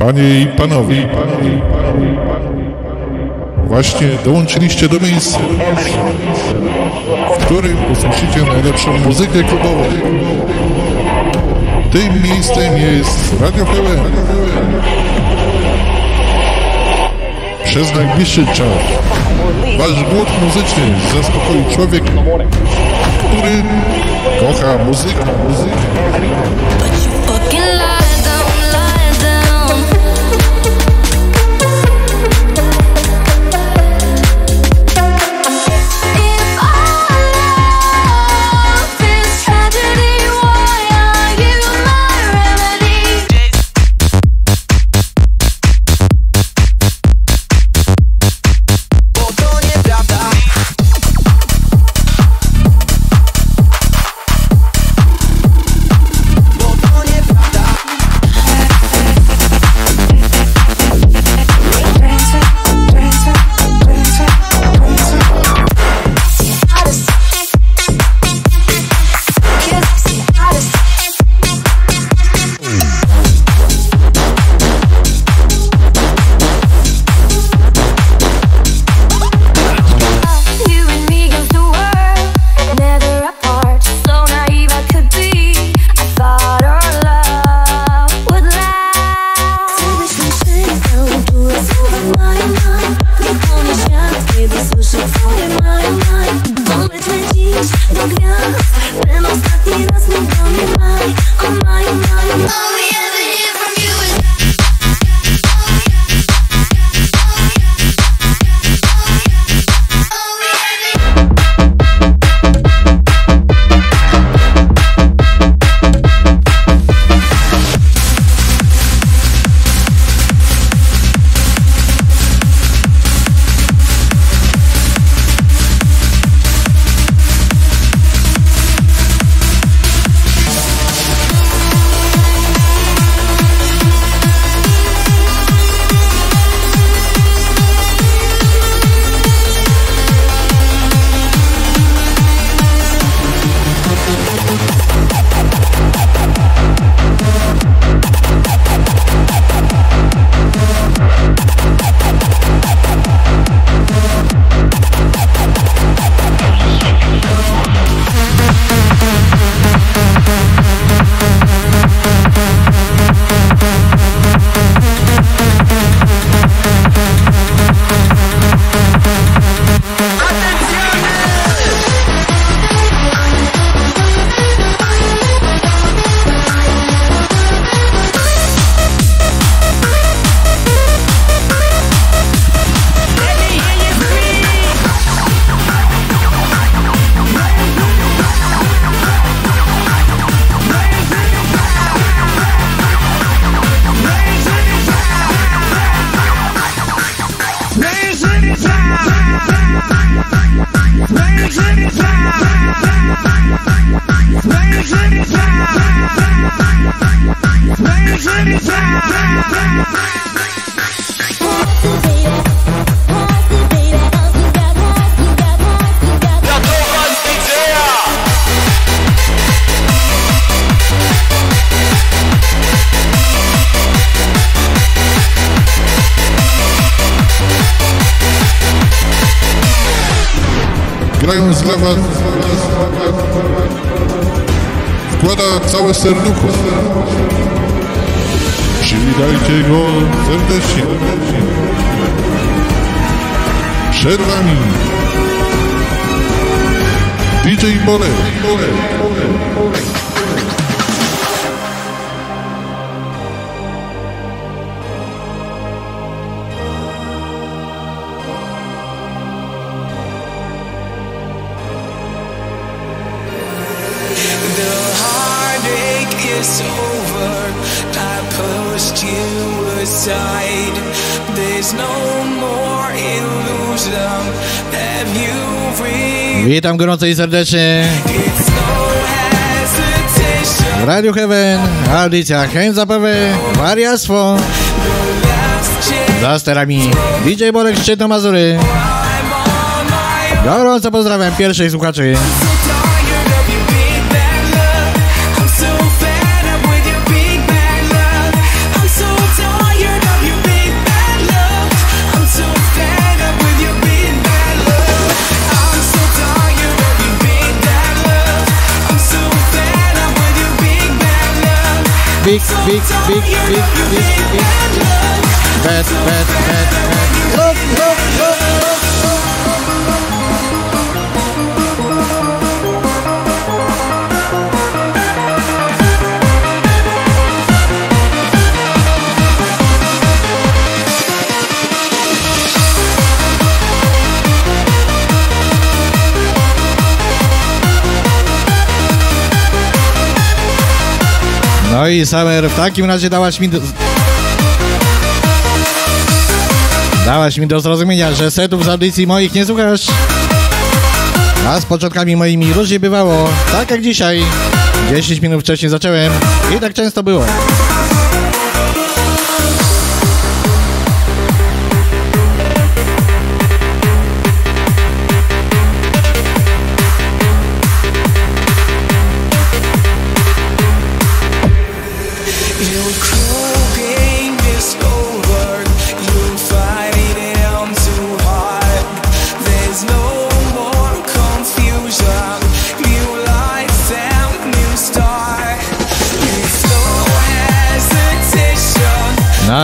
Panie i panowie, właśnie dołączyliście do miejsca, w którym usłyszycie najlepszą muzykę klubową. Tym miejscem jest Radio Heaven. Przez najbliższy czas wasz głód muzyczny zaspokoi człowiek, który kocha muzykę, muzykę. Przywitajcie go serdecznie. Przed wami DJ Bolek. Witam gorąco i serdecznie. No Radio Heaven, audycja Chęć Zabawy, wariactwo, za sterami. DJ Bolek Szczytno Mazury. Gorąco pozdrawiam pierwszych słuchaczy. Big, big, big, big, big, big. Bad, bad, bad, bad. No i Summer, w takim razie dałaś mi... Do... Dałaś mi do zrozumienia, że setów z audycji moich nie słuchasz. A z początkami moimi różnie bywało, tak jak dzisiaj. 10 minut wcześniej zacząłem i tak często było.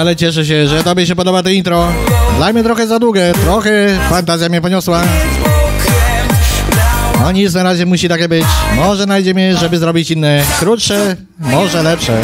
Ale cieszę się, że tobie się podoba to intro. Dla mnie trochę za długie, trochę fantazja mnie poniosła. No nic, na razie musi takie być. Może znajdziemy, żeby zrobić inne, krótsze, może lepsze.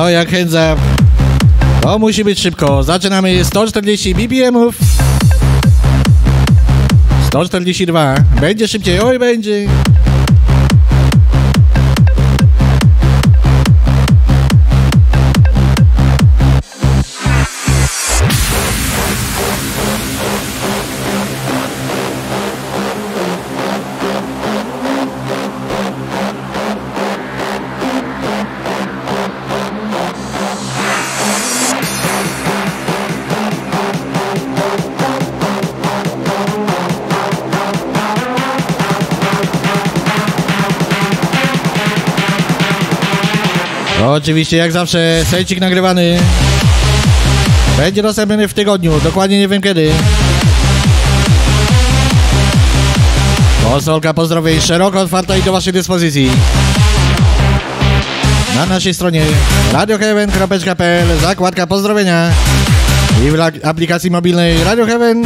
No jak chędza. To musi być szybko. Zaczynamy 140 BPM-ów. 142. Będzie szybciej, oj będzie. Oczywiście, jak zawsze, secik nagrywany. Będzie dostępny w tygodniu, dokładnie nie wiem kiedy. Konsolka pozdrowień szeroko otwarta i do waszej dyspozycji. Na naszej stronie radioheaven.pl zakładka pozdrowienia i w aplikacji mobilnej Radio Heaven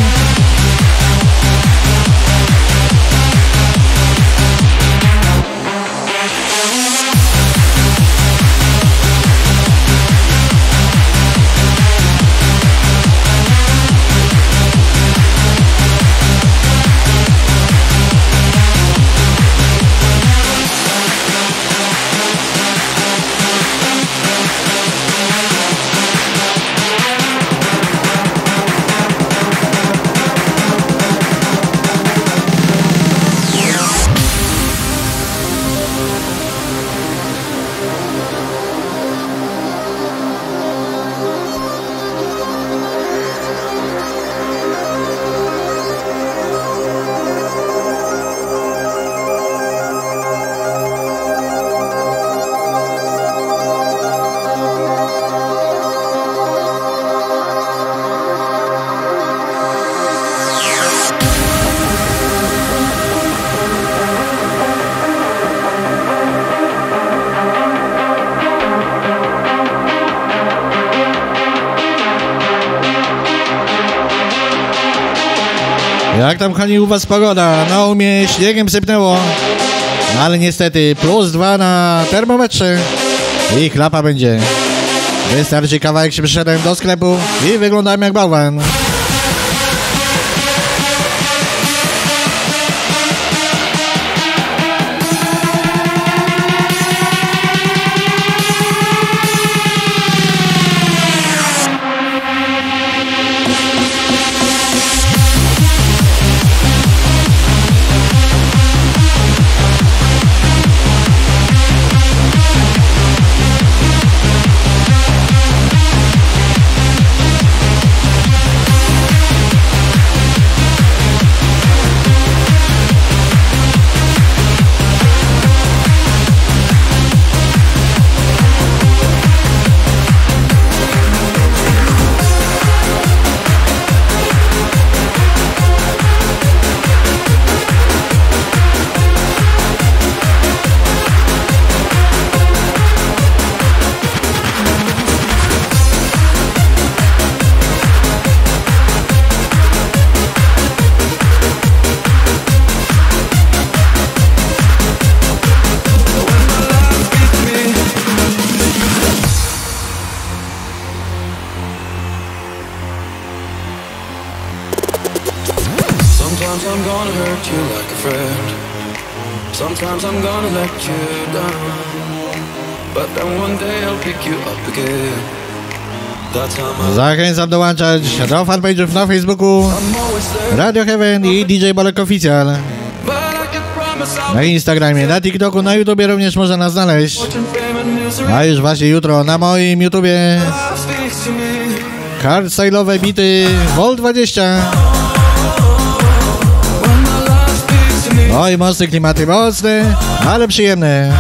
Jak tam kochani u was pogoda? No u mnie śniegiem sypnęło. No, ale niestety plus dwa na termometrze. I klapa będzie. Wystarczy kawałek się przyszedłem do sklepu i wyglądam jak bałwan. Zachęcam dołączać do fanpage'ów na Facebooku. Radio Heaven i DJ Bolek Oficjal. Na Instagramie, na TikToku, na YouTubie również można nas znaleźć. A już właśnie jutro na moim YouTubie hardstyle'owe bity Vol 20. When my life speaks to me. Oj, mocne klimaty, mocne, ale przyjemne.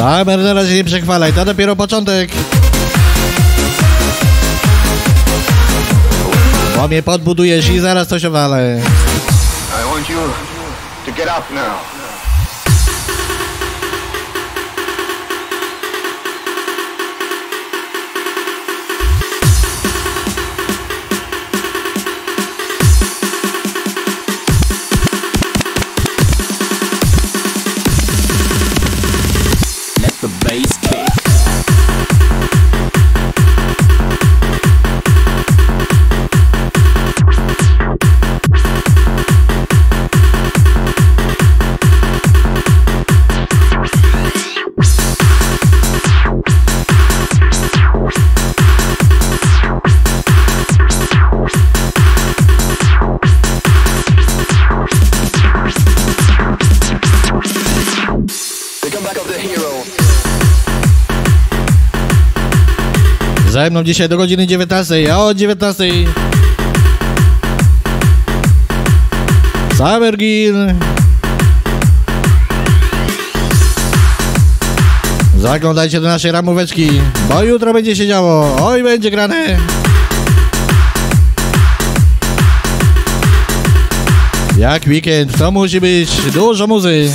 Summer na razie nie przechwalaj, to dopiero początek. Bo mnie podbudujesz i zaraz coś owalę. I want you to get up now. Ze mną dzisiaj do godziny 19, a o 19 Summer Gill. Zaglądajcie do naszej ramóweczki, bo jutro będzie się działo, oj będzie grane. Jak weekend, to musi być dużo muzy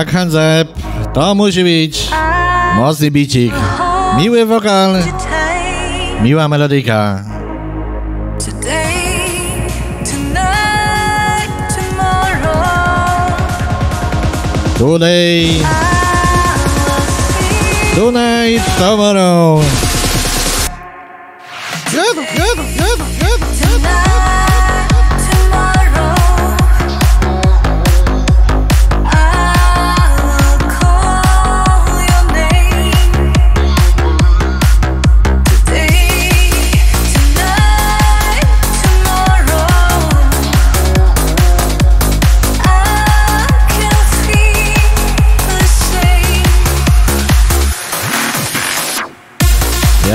Jak Hanzep, to musi być mocny bicik. Miły wokal, miła melodyka. Today, tonight, tomorrow,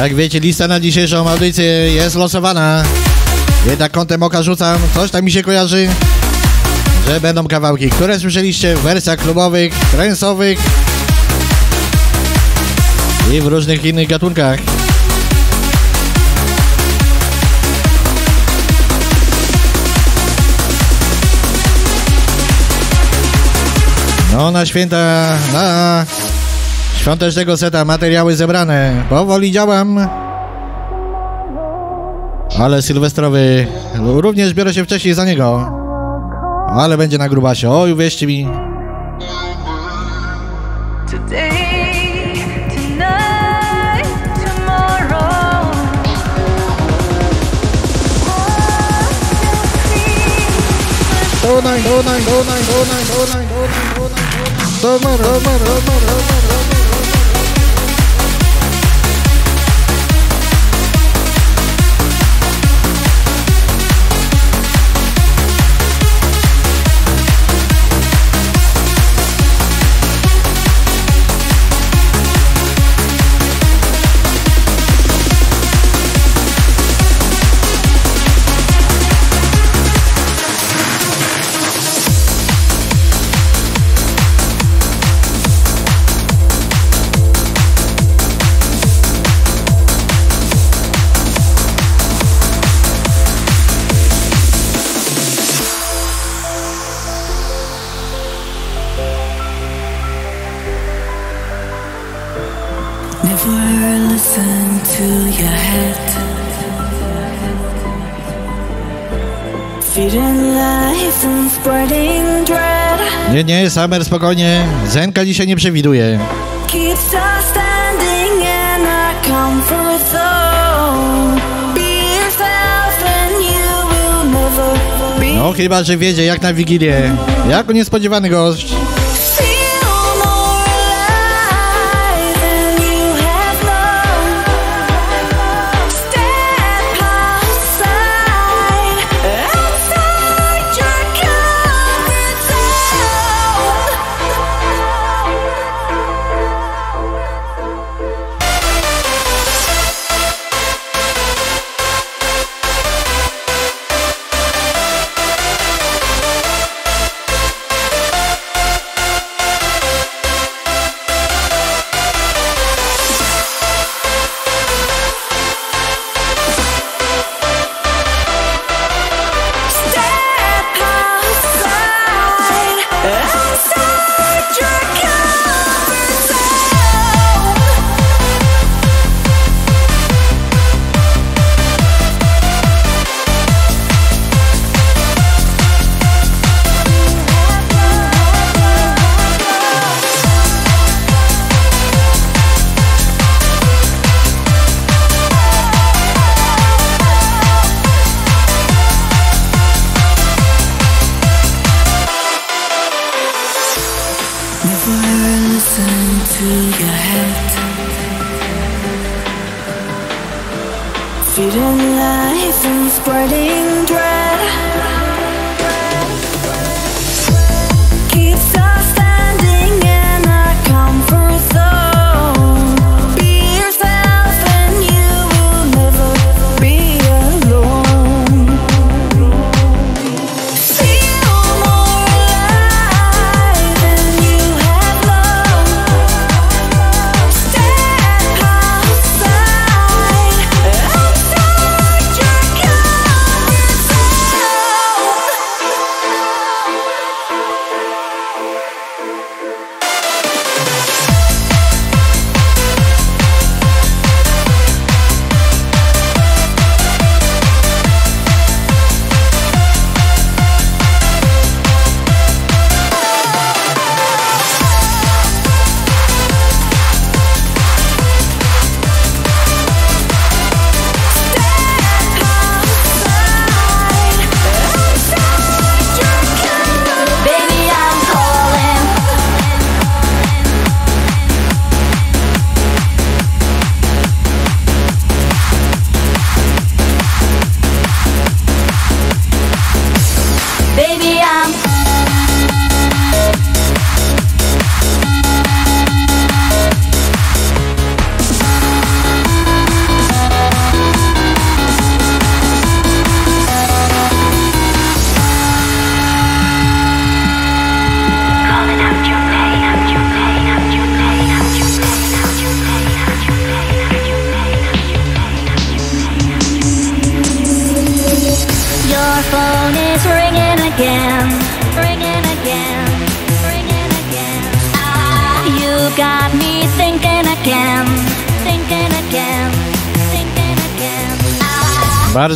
Jak wiecie, lista na dzisiejszą audycję jest losowana. Jednak kątem oka rzucam, coś tam mi się kojarzy, że będą kawałki, które słyszeliście w wersjach klubowych, trensowych i w różnych innych gatunkach. No na święta, na świątecznego seta materiały zebrane. Powoli działam. Ale sylwestrowy również biorę się wcześniej za niego. Ale będzie na grubasie. Oj, uwierzcie mi. Today, tonight, tomorrow. Donaj, donaj, donaj, donaj, donaj, donaj, donaj, donaj, donaj, donaj, donaj. Never Summer, spokojnie. Zenka dzisiaj nie przewiduje. No chyba, że wiedzie jak na Wigilię. Jako niespodziewany gość.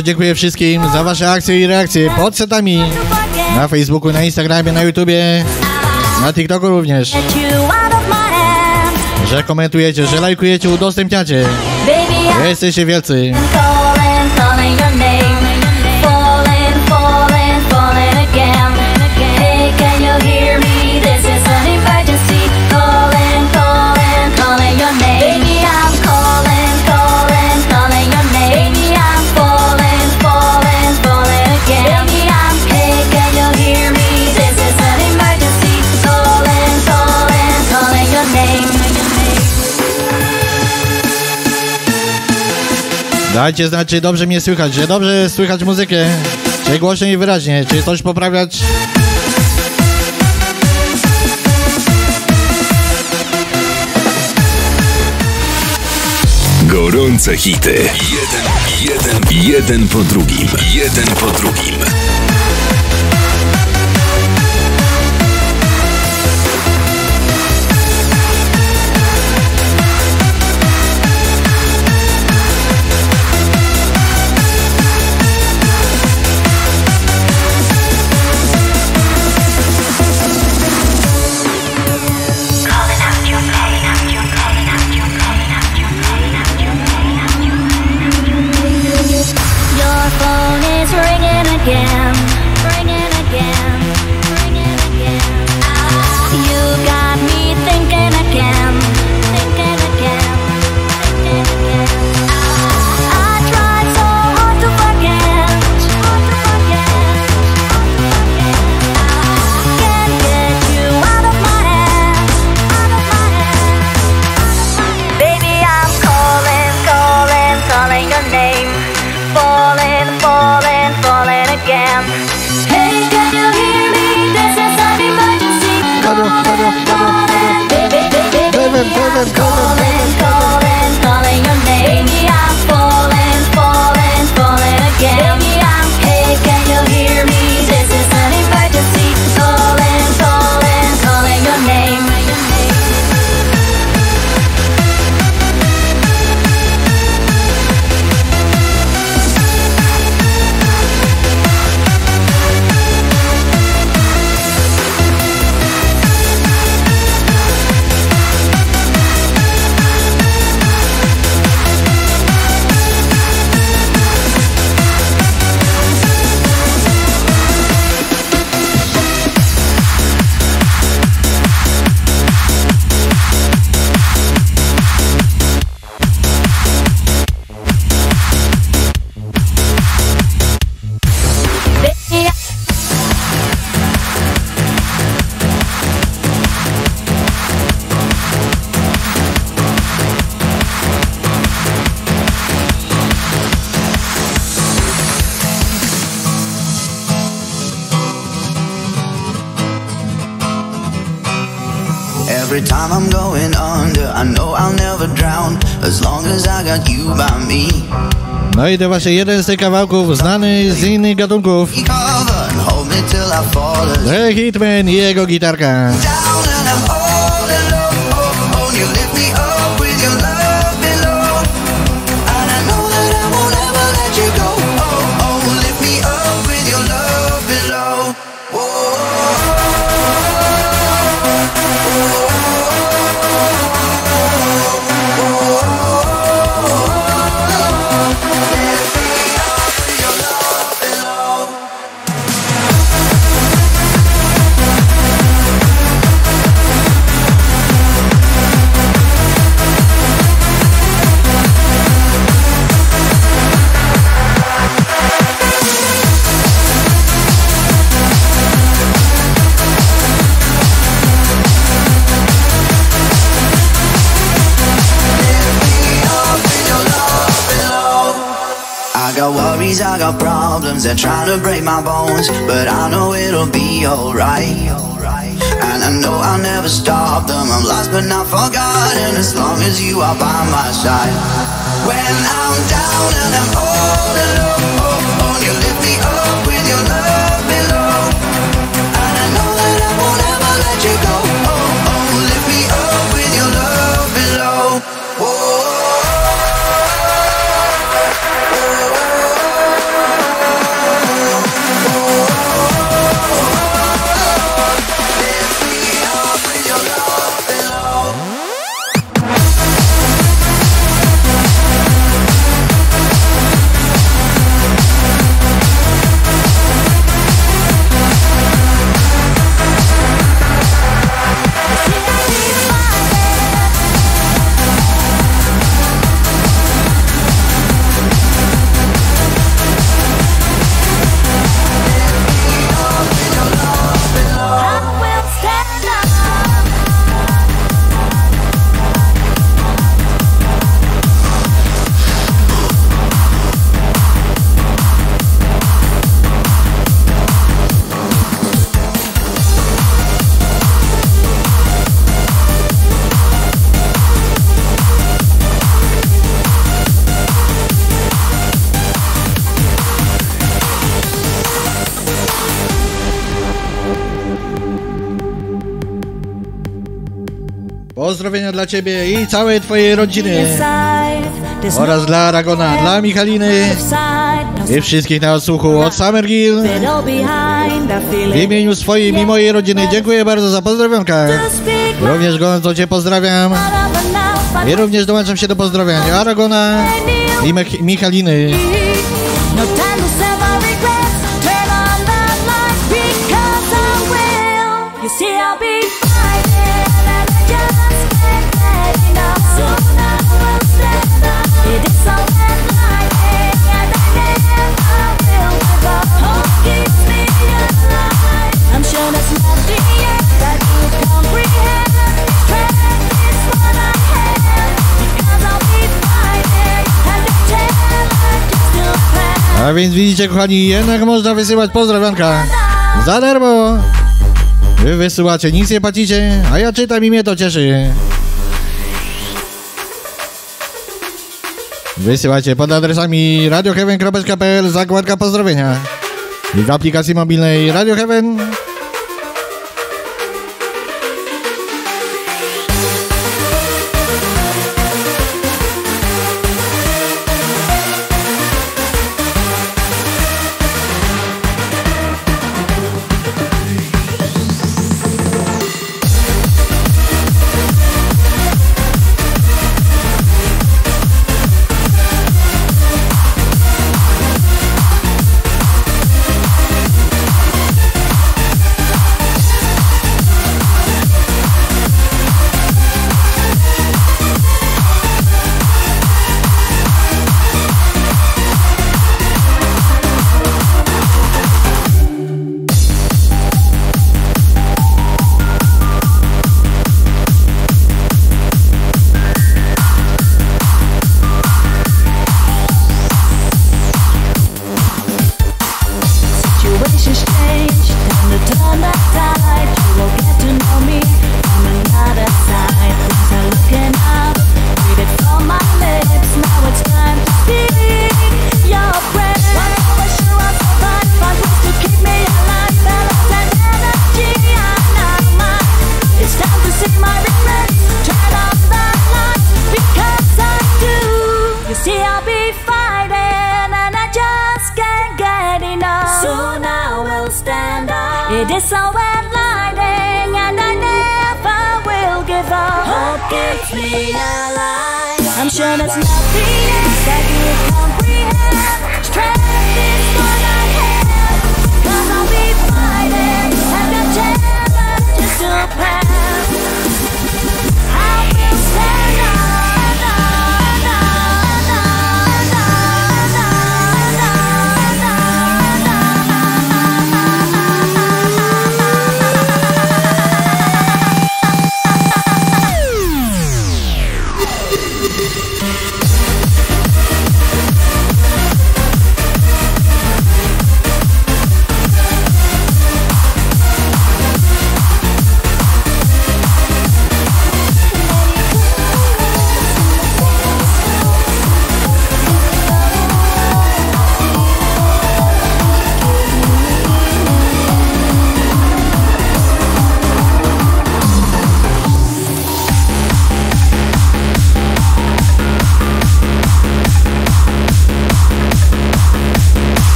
bardzo dziękuję wszystkim za wasze akcje i reakcje pod setami na Facebooku, na Instagramie, na YouTubie, na TikToku również. Że komentujecie, że lajkujecie, udostępniacie. Jesteście wielcy. Dajcie znać, czy dobrze mnie słychać, czy dobrze słychać muzykę, czy głośno i wyraźnie, czy coś poprawiać. Gorące hity. Jeden, jeden, jeden po drugim. Jeden po drugim. Calling, calling, calling, your name i to właśnie jeden z tych kawałków znany z innych gatunków. The Hitman i jego gitarka. got problems, they're trying to break my bones. But I know it'll be alright. And I know I'll never stop them. I'm lost but not forgotten. As long as you are by my side. When I'm down and I'm all alone Pozdrowienia dla Ciebie i całej Twojej rodziny oraz dla Aragona, dla Michaliny i wszystkich na odsłuchu od Summer Gill. W imieniu swoim i mojej rodziny dziękuję bardzo za pozdrowionka. Również gorąco Cię pozdrawiam i również dołączam się do pozdrowień Aragona i Michaliny. A więc widzicie, kochani, jednak można wysyłać pozdrowionka za darmo. Wy wysyłacie, nic nie płacicie, a ja czytam i mnie to cieszy. Wysyłacie pod adresami radioheaven.pl zakładka pozdrowienia i w aplikacji mobilnej Radio Heaven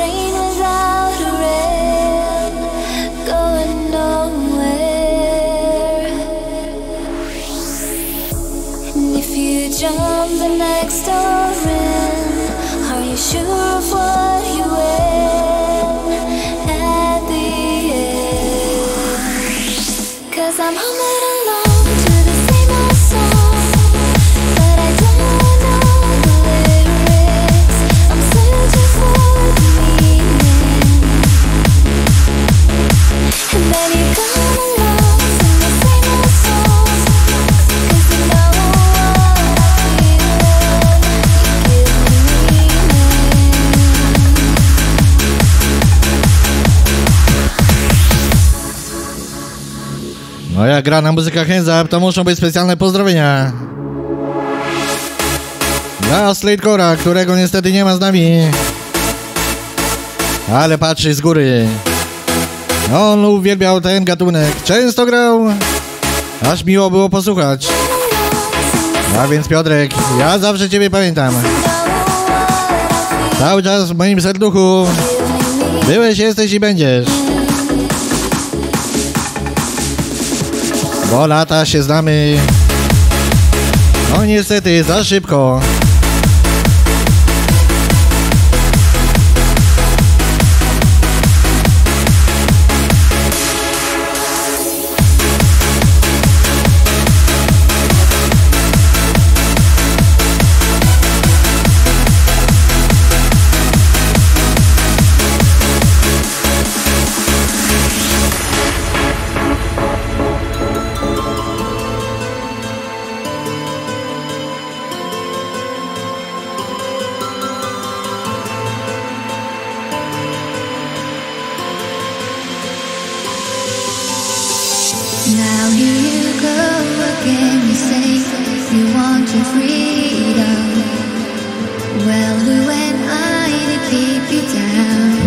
train gra na muzyka Hands to muszą być specjalne pozdrowienia. Dla Slate Cora, którego niestety nie ma z nami. Ale patrzy z góry. On uwielbiał ten gatunek. Często grał, aż miło było posłuchać. A więc Piotrek, ja zawsze Ciebie pamiętam. Cały czas w moim serduchu. Byłeś, jesteś i będziesz. Bo lata się znamy. No niestety, za szybko.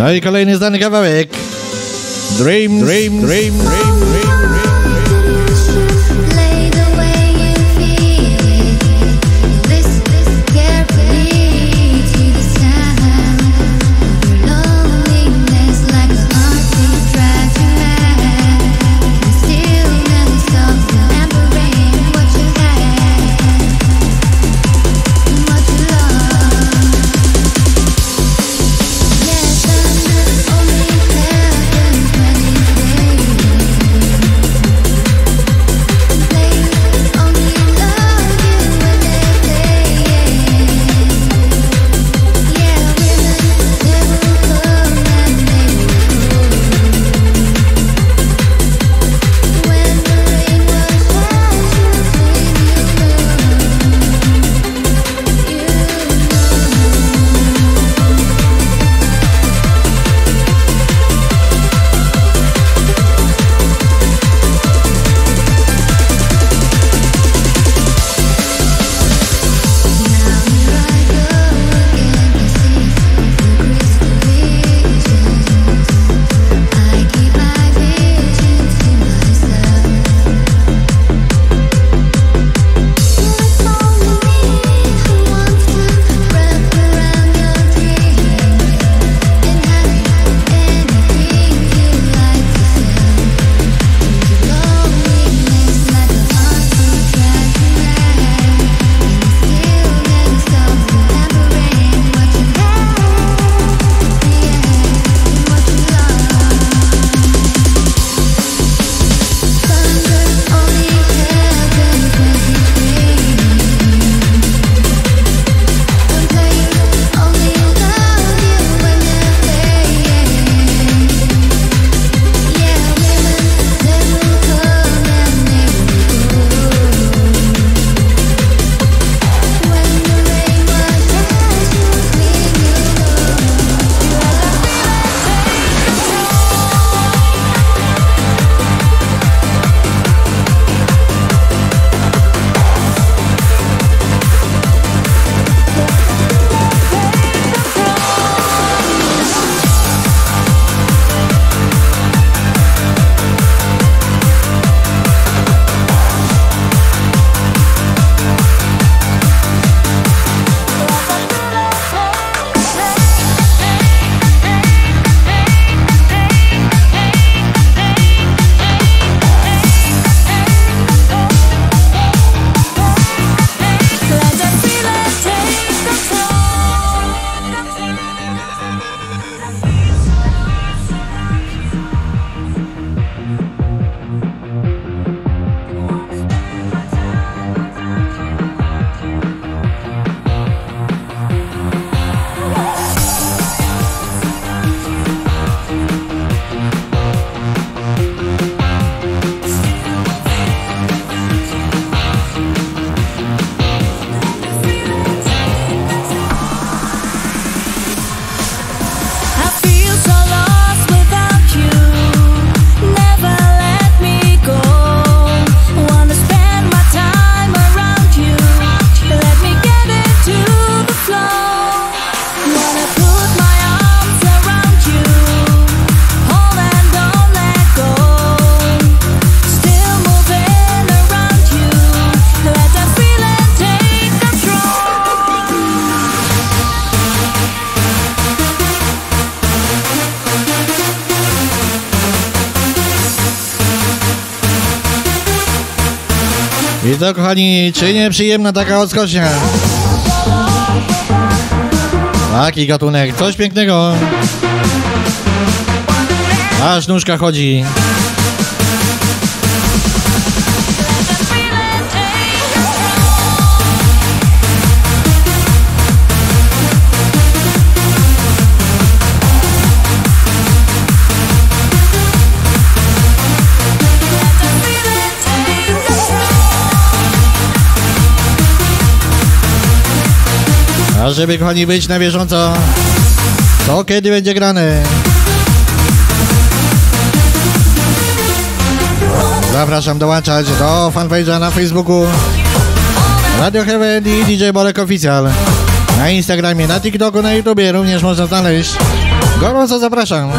No i kolejny znany kawałek. Dream, dream, dream, dream, dream. To kochani, czy nie przyjemna taka odskocznia? Taki gatunek, coś pięknego. Aż nóżka chodzi. A żeby kochani być na bieżąco, to kiedy będzie grane? Zapraszam dołączać do fanpage'a na Facebooku Radio Heaven i DJ Bolek Official. Na Instagramie, na TikToku, na YouTubie również można znaleźć. Gorąco zapraszam.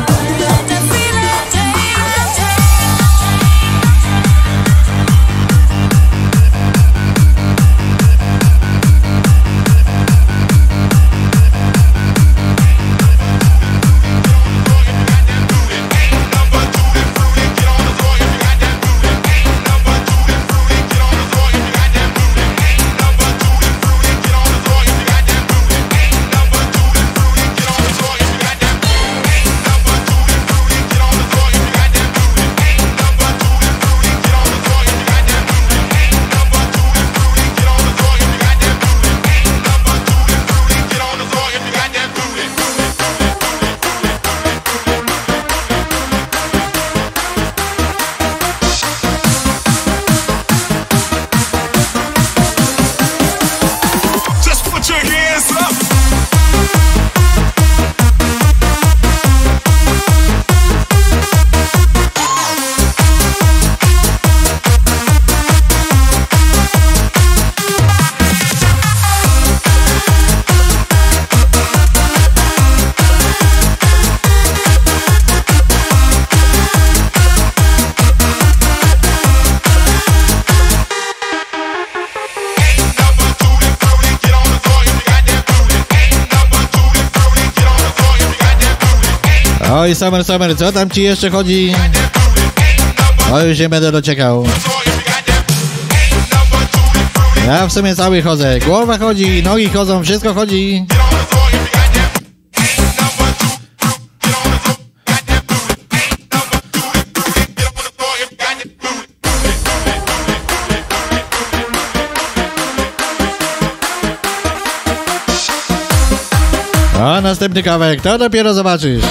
Oj, Summer, Summer, co tam ci jeszcze chodzi? O, już nie będę dociekał. Ja w sumie cały chodzę. Głowa chodzi, nogi chodzą, wszystko chodzi. A następny kawałek, to dopiero zobaczysz.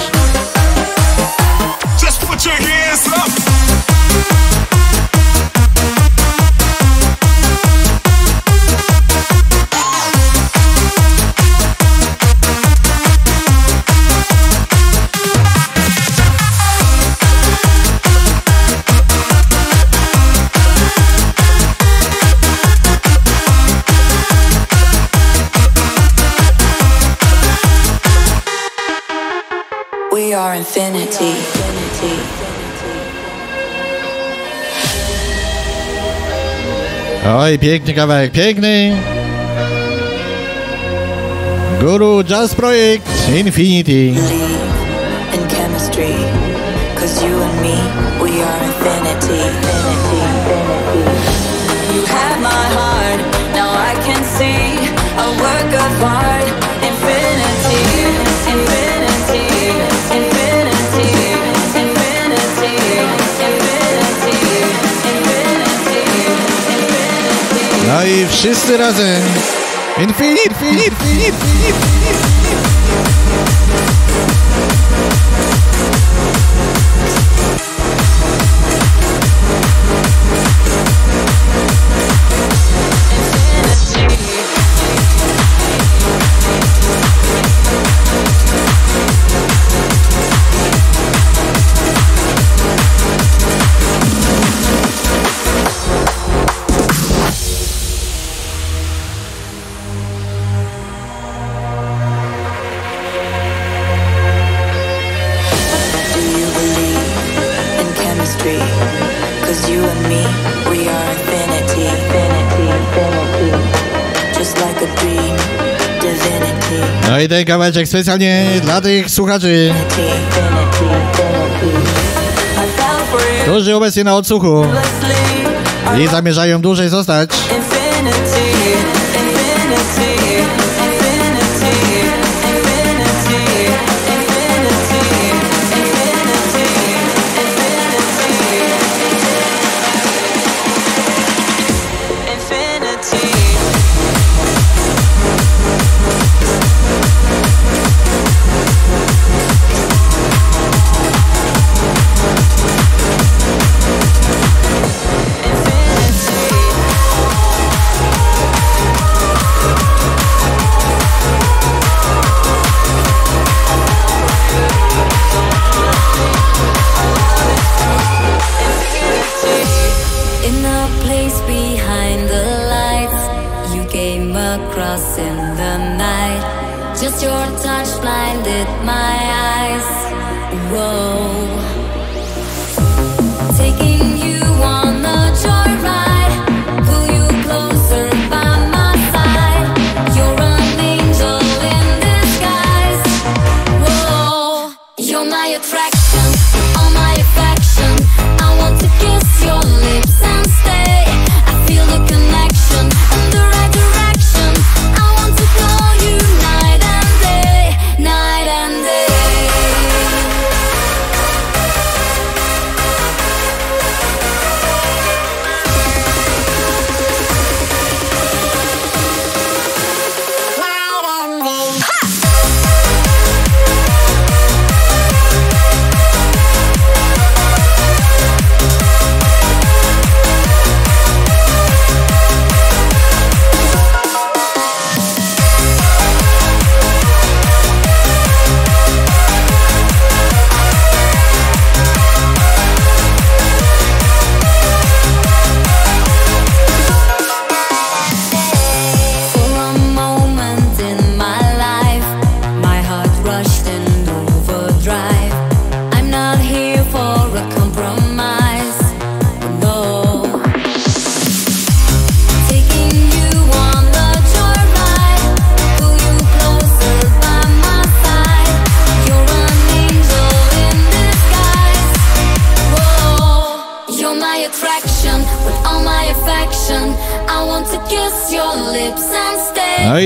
Oj, piękny kawałek, piękny. Guru Jazz Projekt Infinity. Cause you and me, Wszyscy razem. Infinite, infinite, infinite, infinite. No i ten kawałeczek specjalnie dla tych słuchaczy, którzy obecnie na odsłuchu i zamierzają dłużej zostać.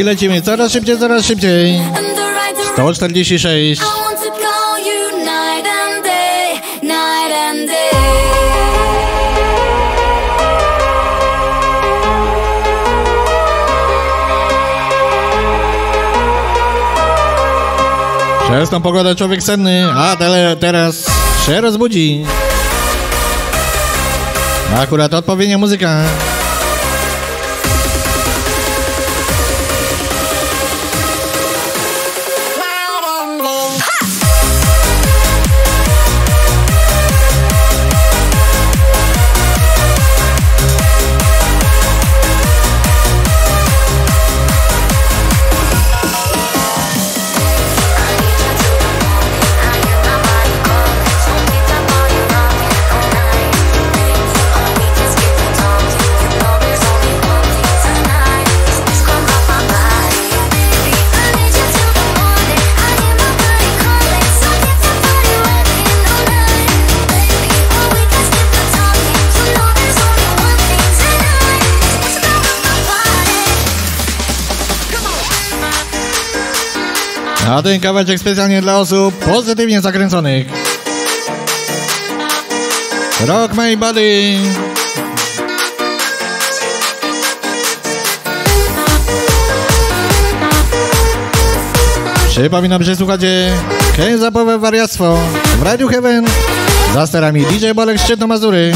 lecimy coraz szybciej, coraz szybciej. 146. Przez tą pogodę człowiek senny, a tele, teraz się rozbudzi. Akurat odpowiednia muzyka. A ten kawałek specjalnie dla osób pozytywnie zakręconych. Rock my body! Przypominam, że słuchacie Kęzapowe Wariactwo w Radio Heaven za sterami DJ Bolek Szczytno Mazury.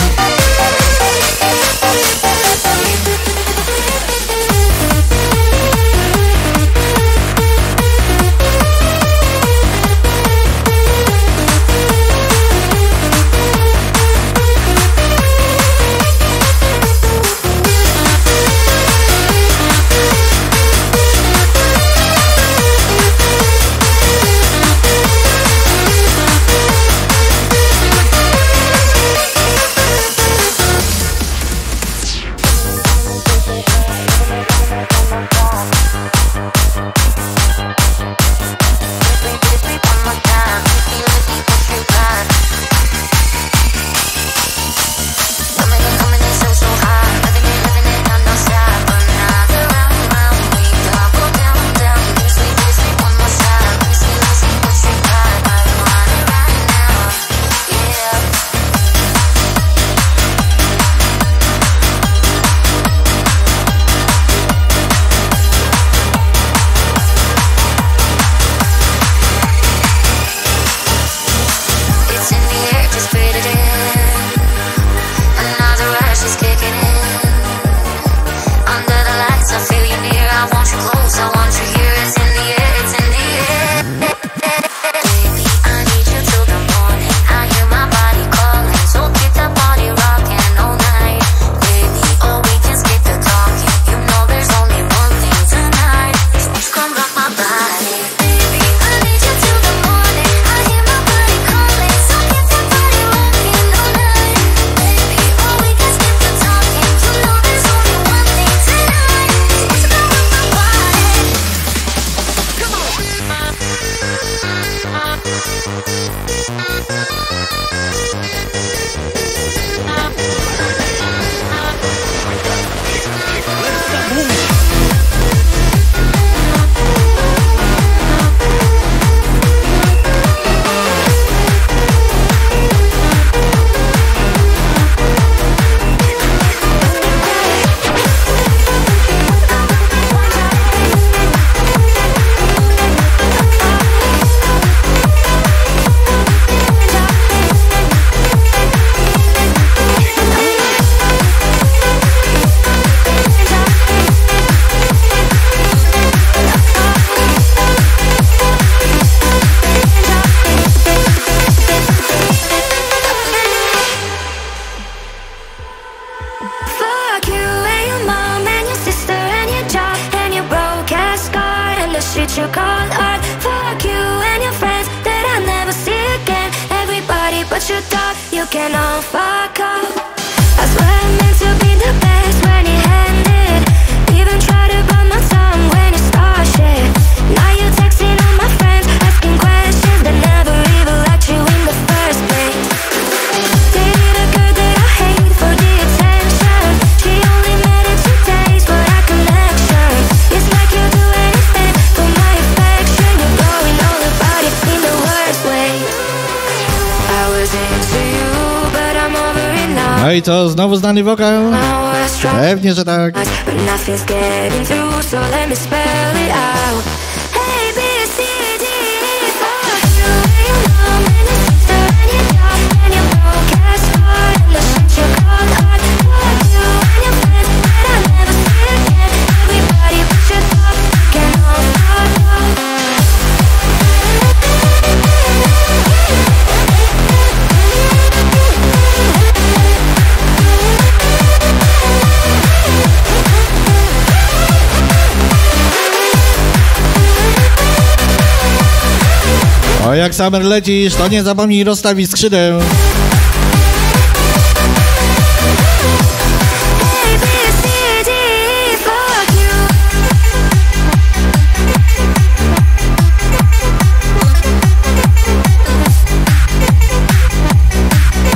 i co, znowu znany wokal? Pewnie, że tak. Summer lecisz, to nie zapomnij rozstawić skrzydeł.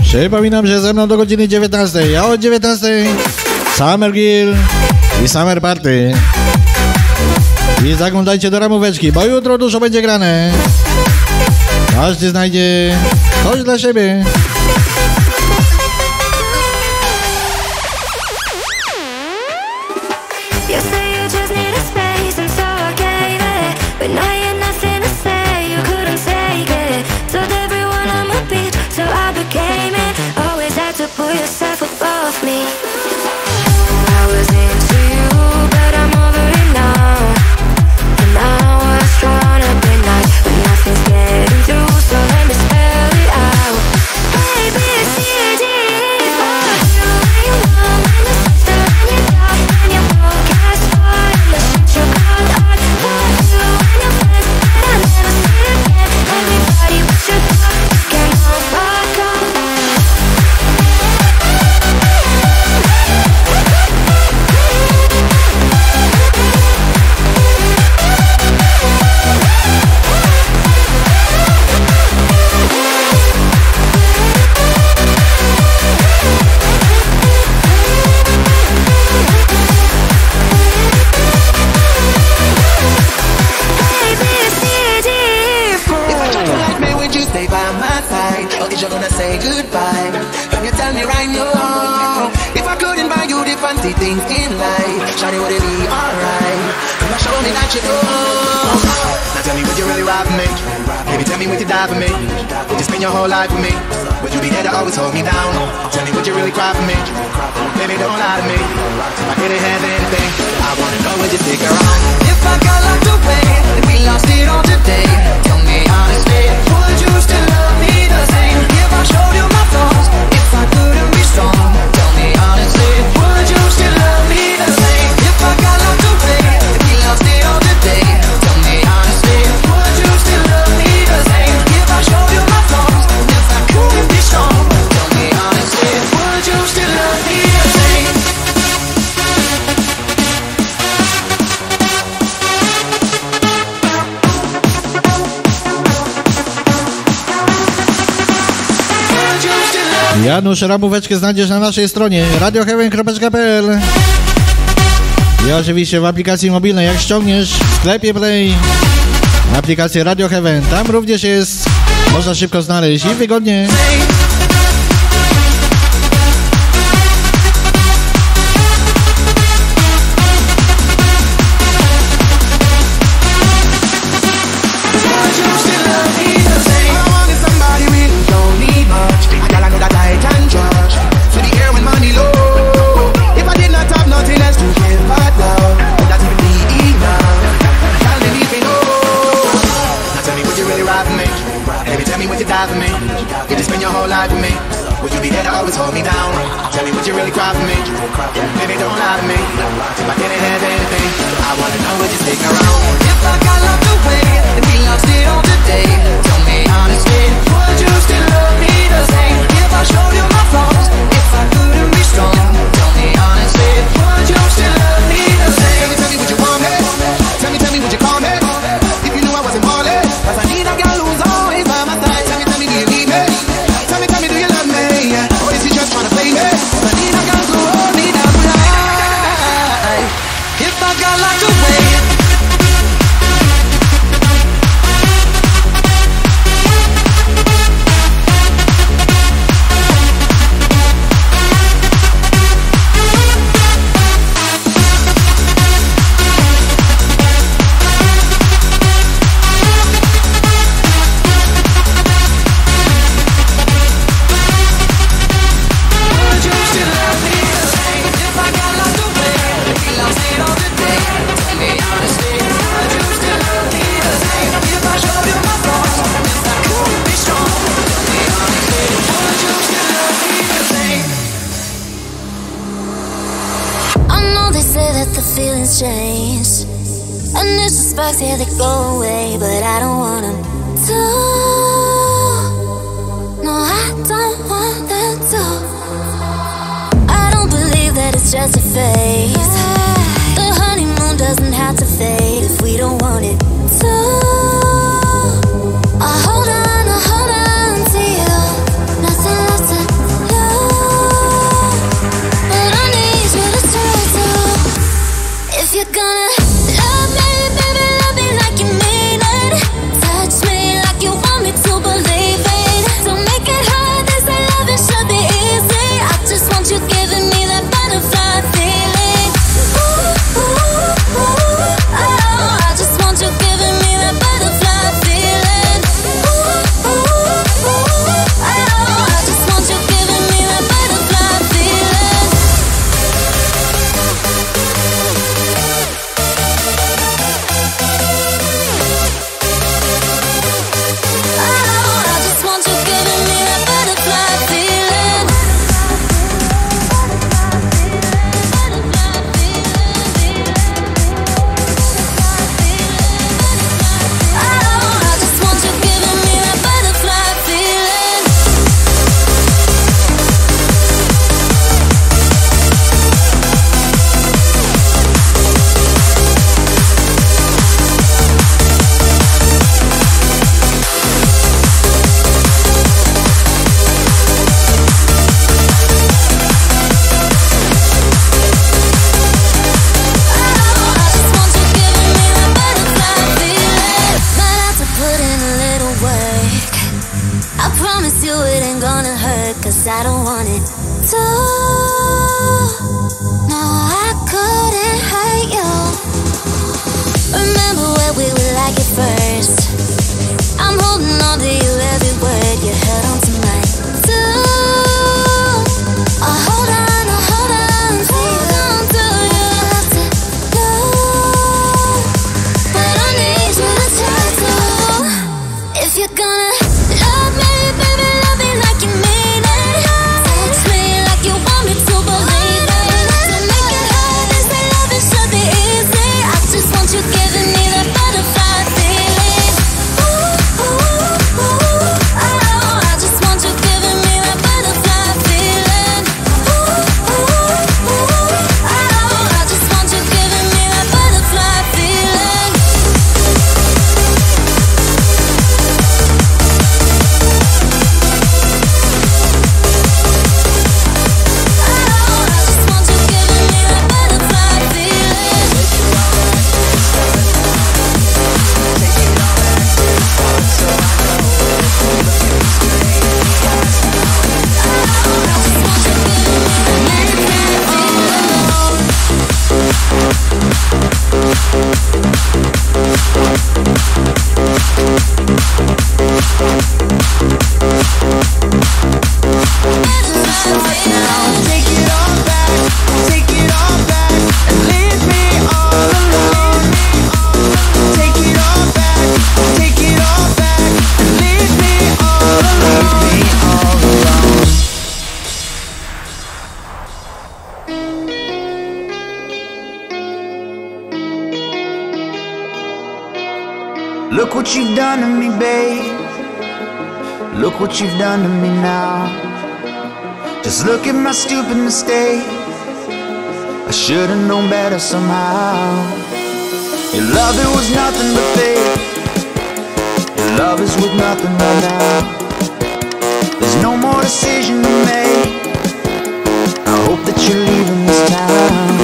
Przypominam, że ze mną do godziny 19. Ja od 19. Summer Grill i Summer Party. I zaglądajcie do ramóweczki, bo jutro dużo będzie grane. Aż nie znajdzie. Chodź dla siebie. your whole life with me? Would you be there to always hold me down? Tell me, would you really cry for me? Baby, don't lie to me. If I didn't have anything, I wanna know would you stick around? If I got locked away, and we lost it all today, tell me honestly, would you still love me the same? If I showed you. Janusz Ramóweczkę znajdziesz na naszej stronie radioheaven.pl i oczywiście w aplikacji mobilnej, jak ściągniesz w sklepie Play aplikację Radio Heaven, tam również jest, można szybko znaleźć i wygodnie. lie to me. Baby, don't lie to me. If I didn't have anything, I wanna know what you think around. If I got love away, and he lost it all today. I like to you've done to me, babe. Look what you've done to me now. Just look at my stupid mistake. I should've known better somehow. Your love, it was nothing but fake. Your love is worth nothing right now. There's no more decision to make. I hope that you're leaving this town.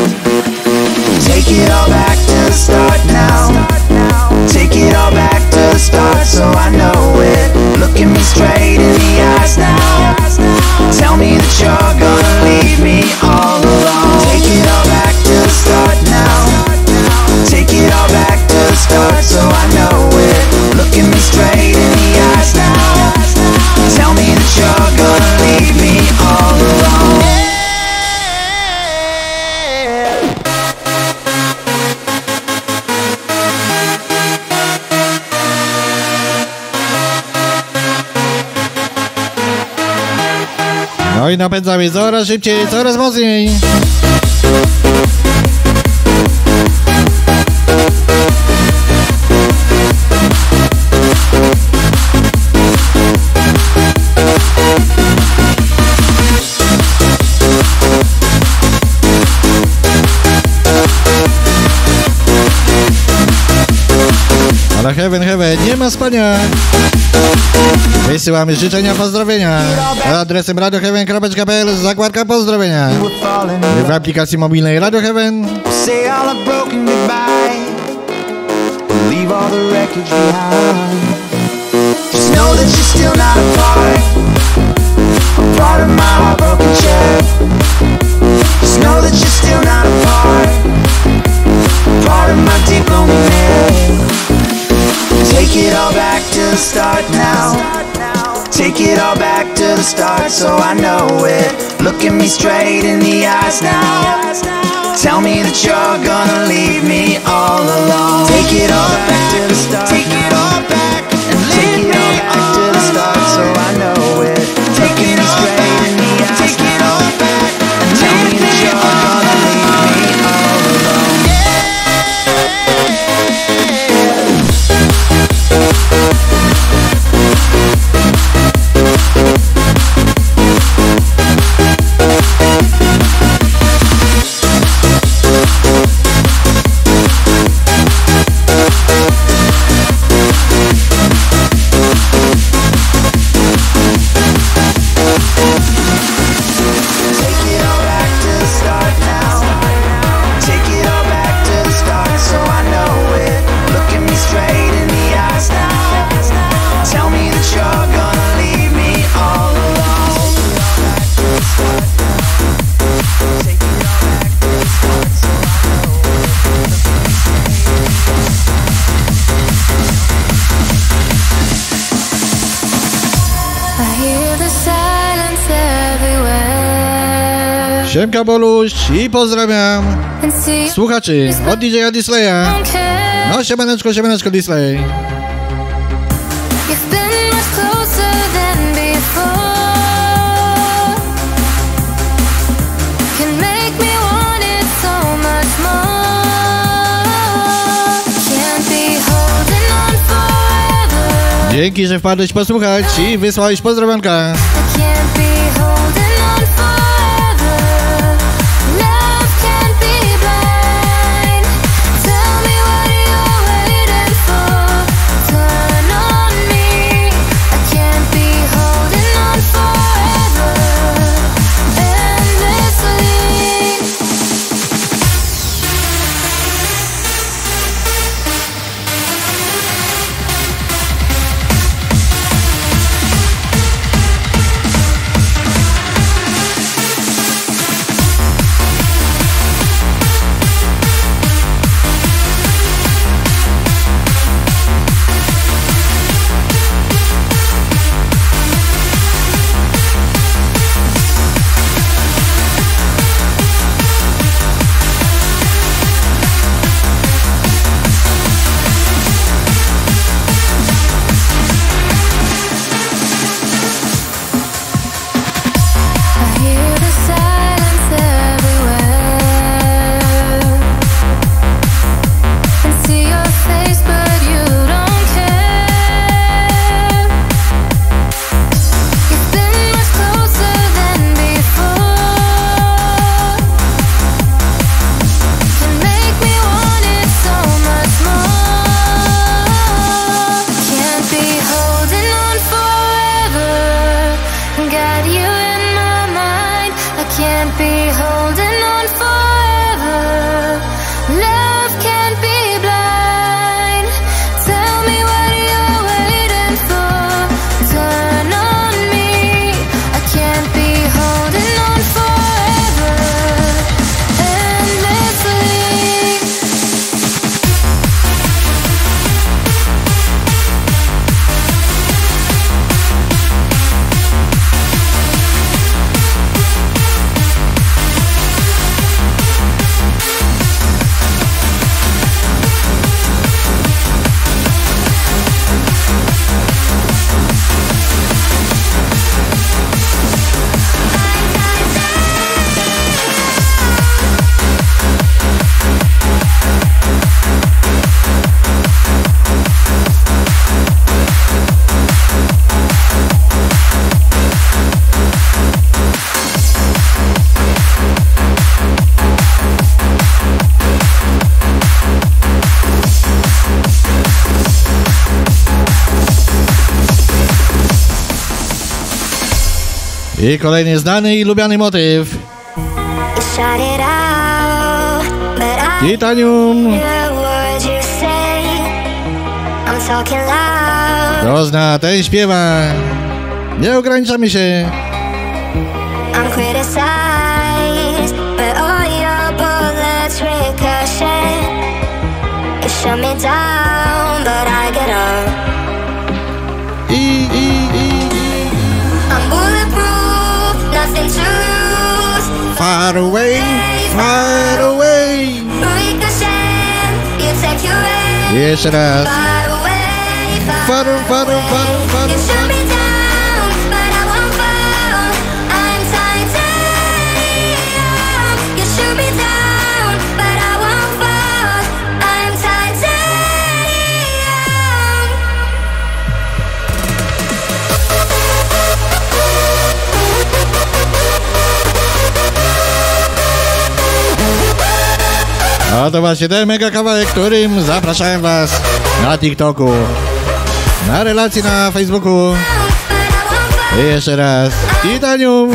Take it all back to the start now. Take it all back the start so I know it. Look at me straight in the eyes now. Tell me that you're gonna leave me napędzamy coraz szybciej, coraz mocniej. Ale heaven, heaven, nie ma spania. Wysyłamy życzenia, pozdrowienia. Adresem radioheaven.pl zakładka pozdrowienia. W aplikacji mobilnej Radio Heaven. Leave all the wreckage behind. Just know that you're still not a part. Of my heartbroken chest. Just know that you're still not a part. A part of my deep loneliness. Take it all back to the start now. Take it all back to the start so I know it. Look at me straight in the eyes now. Tell me that you're gonna leave me all alone. Take it all back to the start. Take it all back and take it all back to the start so I know it. Take me straight everywhere. Siemka Boluś i pozdrawiam słuchaczy od DJ-a Disleya. No siemaneczko, siemaneczko Disley. Dzięki, że wpadłeś posłuchać i wysłałeś pozdrowionka. I kolejny znany i lubiany motyw. Titanium. Kto zna, ten śpiewa. Nie ograniczamy się. Far away, far away. Yes, it has. Far, far, far. A to właśnie ten mega kawałek, którym zapraszałem was na TikToku, na relacji na Facebooku. I jeszcze raz. Titanium.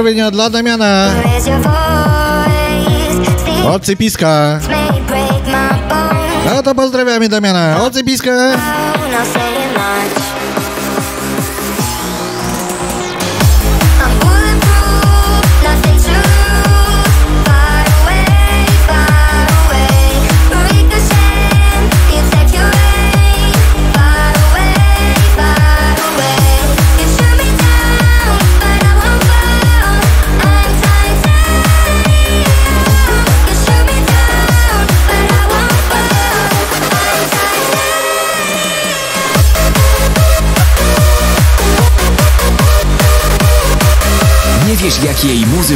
Pozdrowienia dla Damiana. Raise your voice, see Od Cypiska. may break my bones. No to pozdrawiamy Damiana. Od Cypiska.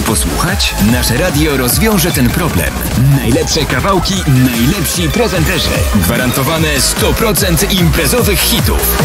Posłuchać? Nasze radio rozwiąże ten problem. Najlepsze kawałki, najlepsi prezenterzy. Gwarantowane 100% imprezowych hitów.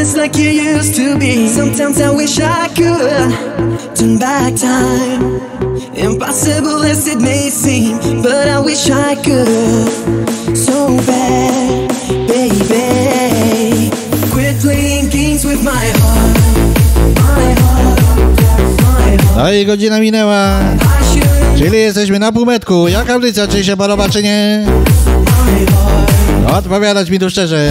Nothing's like you used to be. Sometimes I wish I could turn back time. Impossible as it may seem, but I wish I could so bad, baby. Quit playing games with my heart, my heart. No i godzina minęła. Czyli jesteśmy na półmetku. Jak audycja, czy się podoba, czy nie? Odpowiadać mi tu szczerze.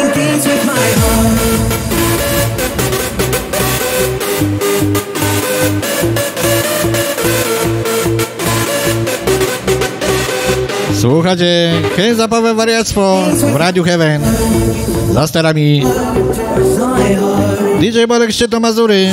Słuchajcie, Słuchacie zabawy wariactwo w Radiu Heaven. Za sterami. DJ Bolek Szczyto Mazury.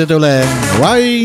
de Tolè. Guai!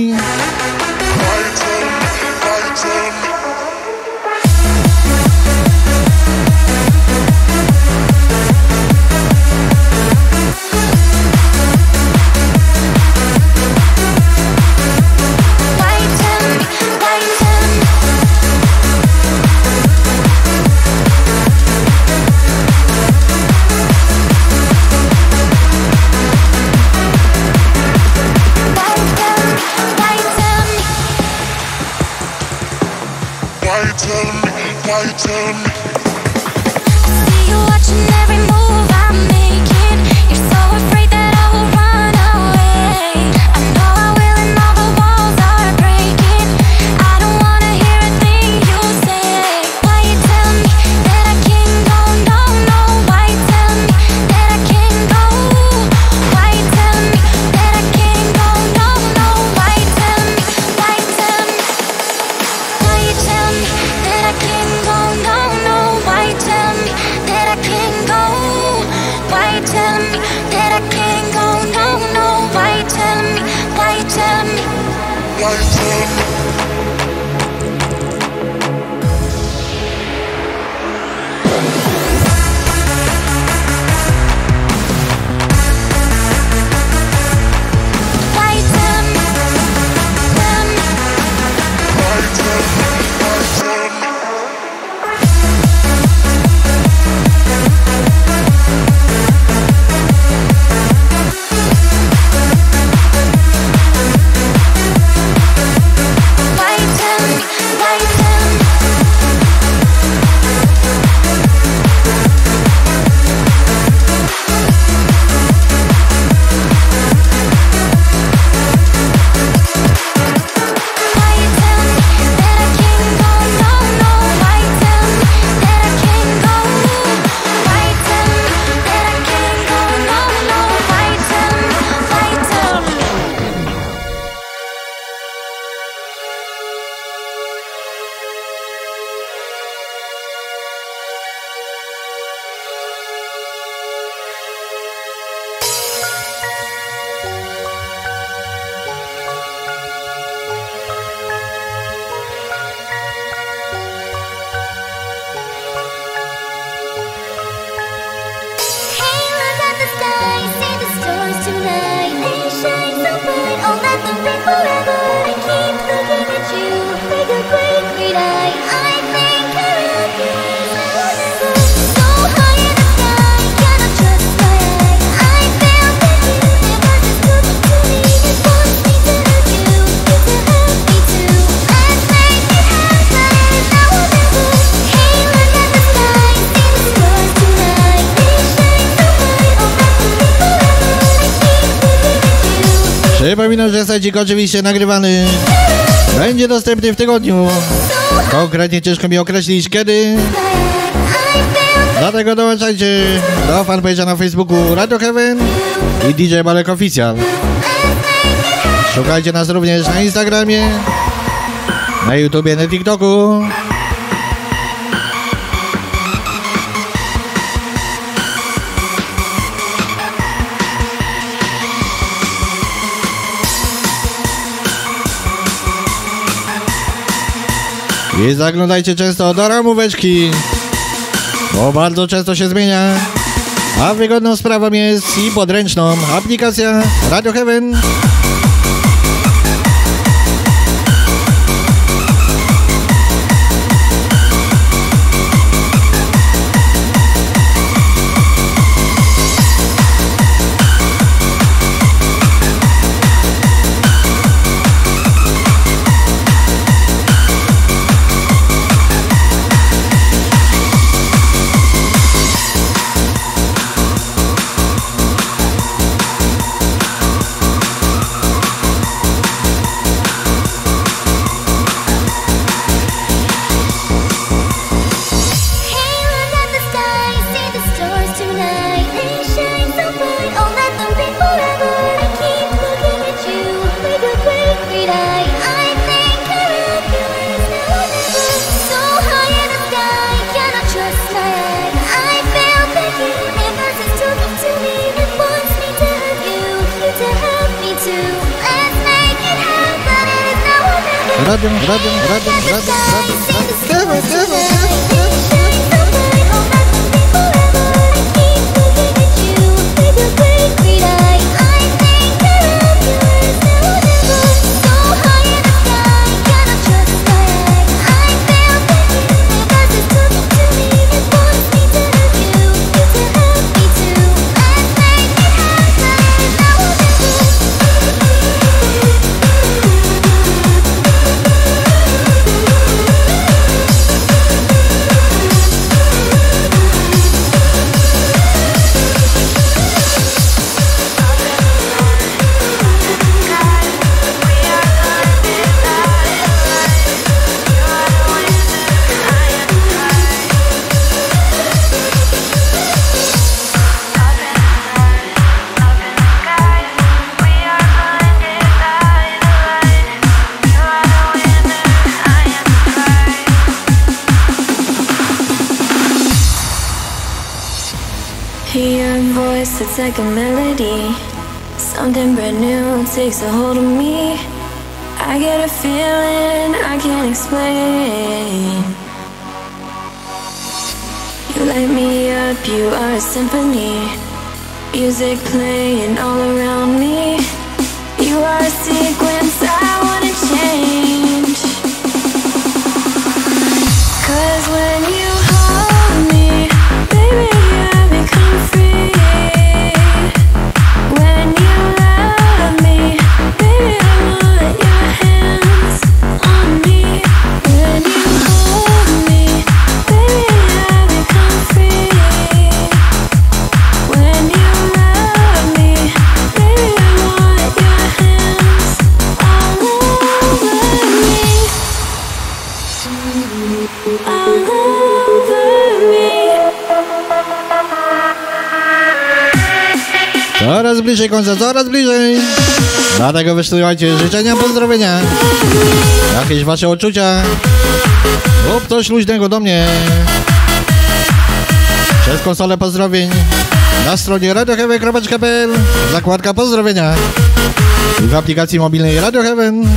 Secik oczywiście nagrywany będzie dostępny w tygodniu. Konkretnie ciężko mi określić kiedy. Dlatego dołączajcie do fanpage'a na Facebooku Radio Heaven i DJ Balek Official. Szukajcie nas również na Instagramie, na YouTubie, na TikToku. I zaglądajcie często do ramóweczki, bo bardzo często się zmienia. A wygodną sprawą jest i podręczną aplikacja Radio Heaven. Or never. Radio, radio, radio, radio, radio, radio. Heaven, like a melody. Something brand new takes a hold of me. I get a feeling I can't explain. You light me up, you are a symphony. Music playing all around me. You are a sequence bliżej końca, coraz bliżej. Dlatego wysyłajcie życzenia, pozdrowienia. Jakieś wasze odczucia. Lub coś luźnego do mnie. Przez konsolę pozdrowień. Na stronie radioheaven.pl Zakładka pozdrowienia. I w aplikacji mobilnej Radio Heaven.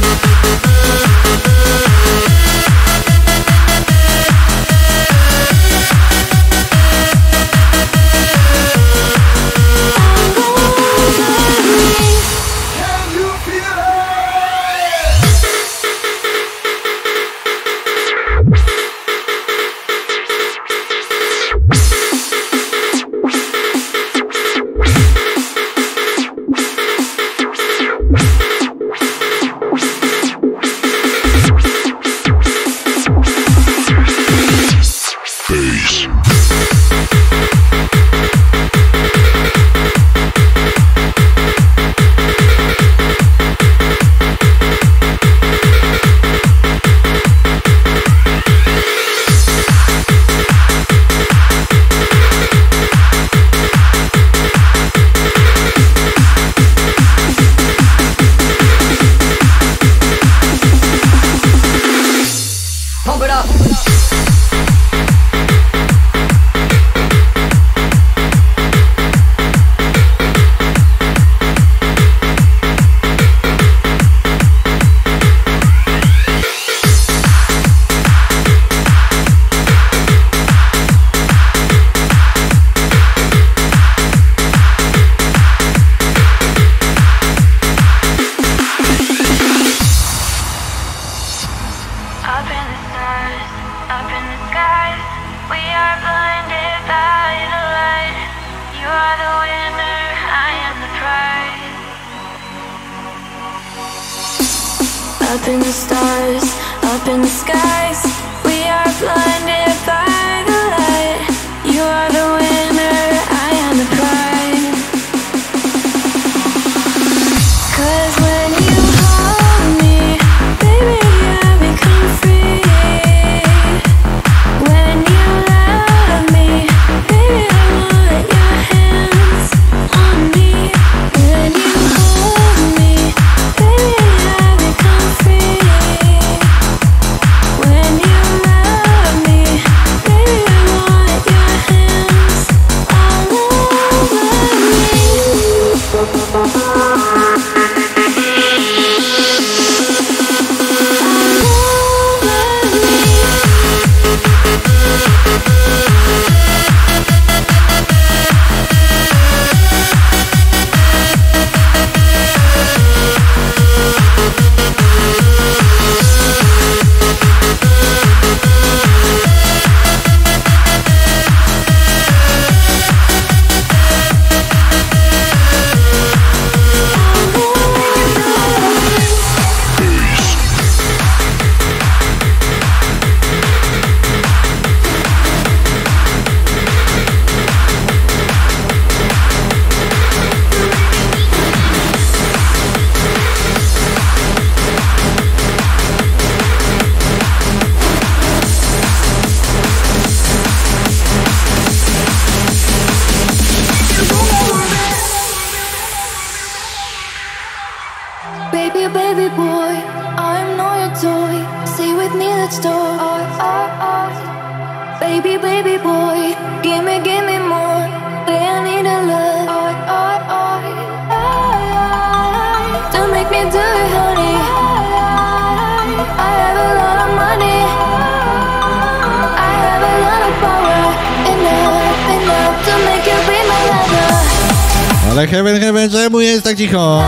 cicho.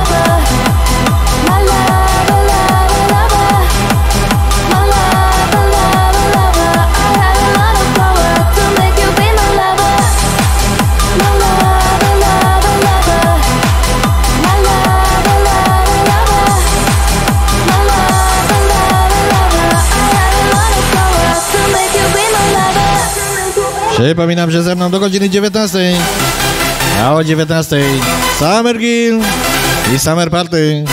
Przypominam, że ze mną do godziny 19. A o 19 Summer Gill. Y Summer Party.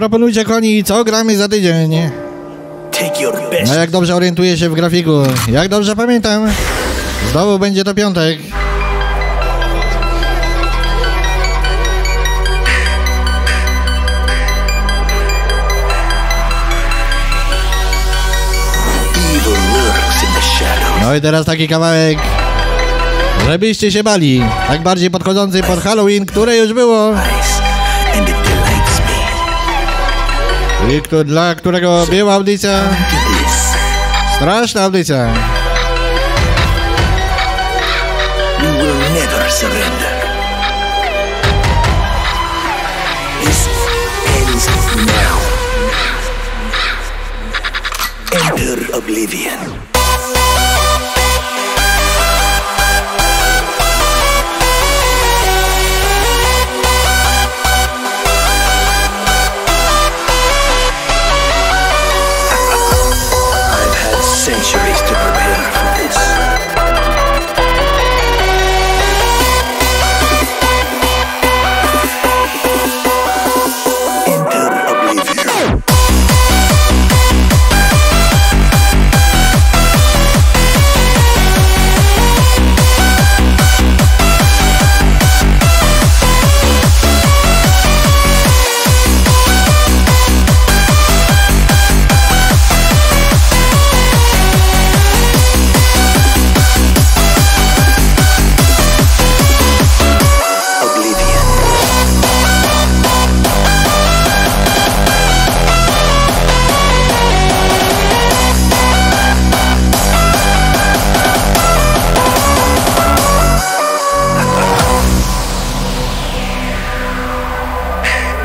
Zaproponujcie koni, co gramy za tydzień. No jak dobrze orientuję się w grafiku, jak dobrze pamiętam, znowu będzie to piątek. No i teraz taki kawałek, żebyście się bali, tak bardziej podchodzący pod Halloween, które już było i kto, dla którego była audycja, straszna audycja. We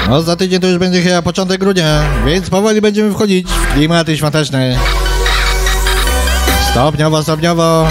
No za tydzień to już będzie chyba początek grudnia, więc powoli będziemy wchodzić w klimaty świąteczne. Stopniowo, stopniowo.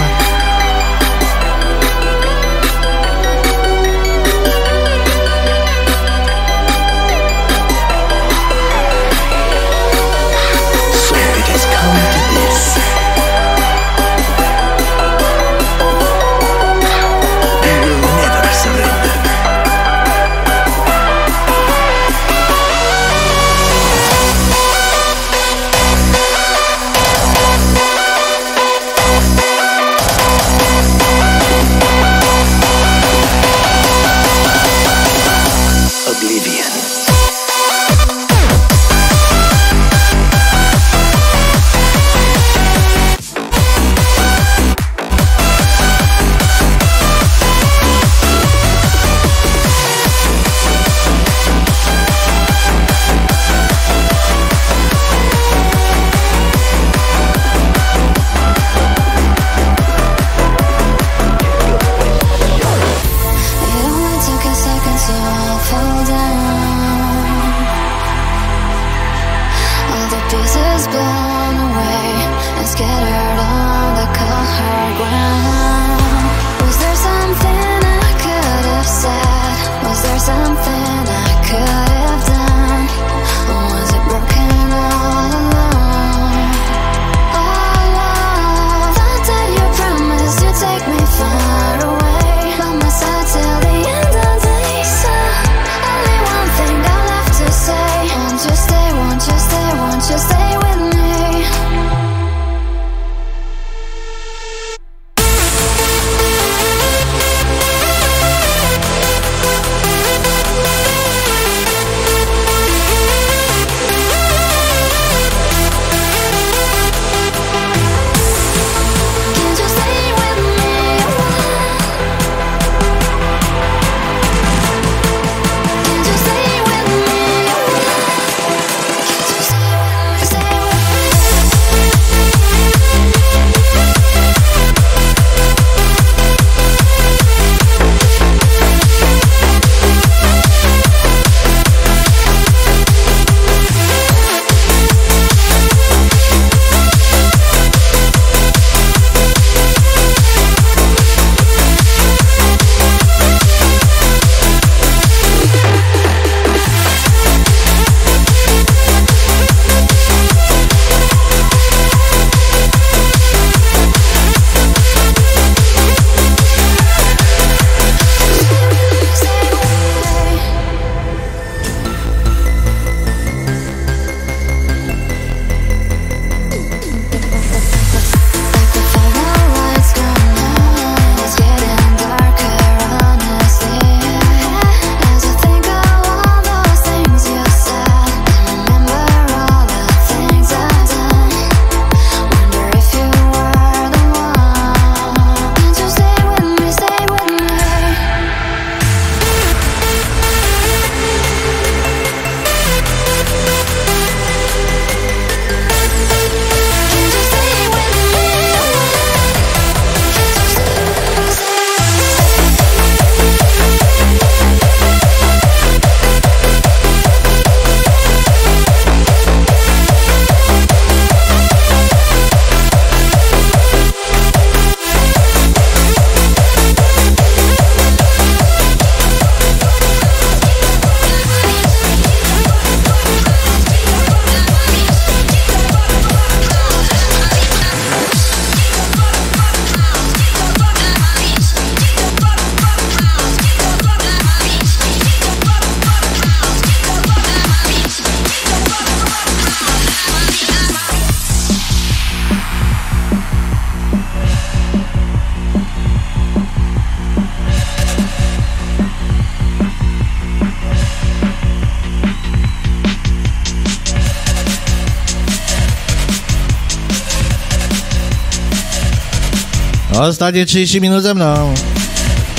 Ostatnie 30 minut ze mną.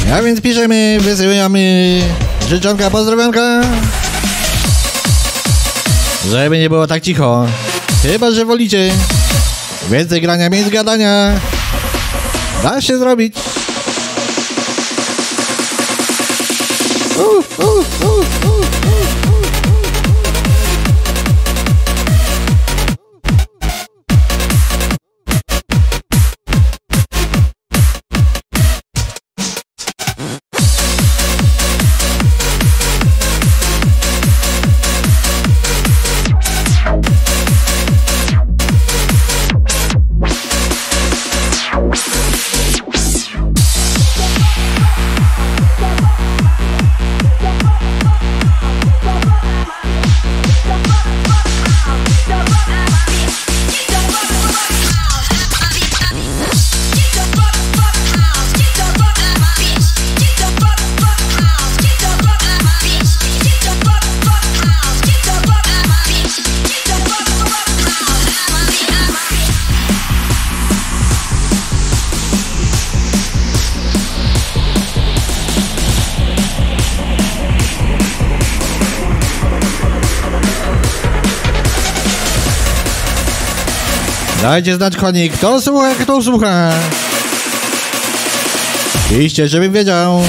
Ja więc piszemy, wysyłamy życzonka, pozdrowionka. Żeby nie było tak cicho. Chyba, że wolicie. Więcej grania, mniej gadania. Da się zrobić. Uh, uh, uh, Dajcie znać konik, kto słucha, kto słucha. Piszcie, żebym wiedział.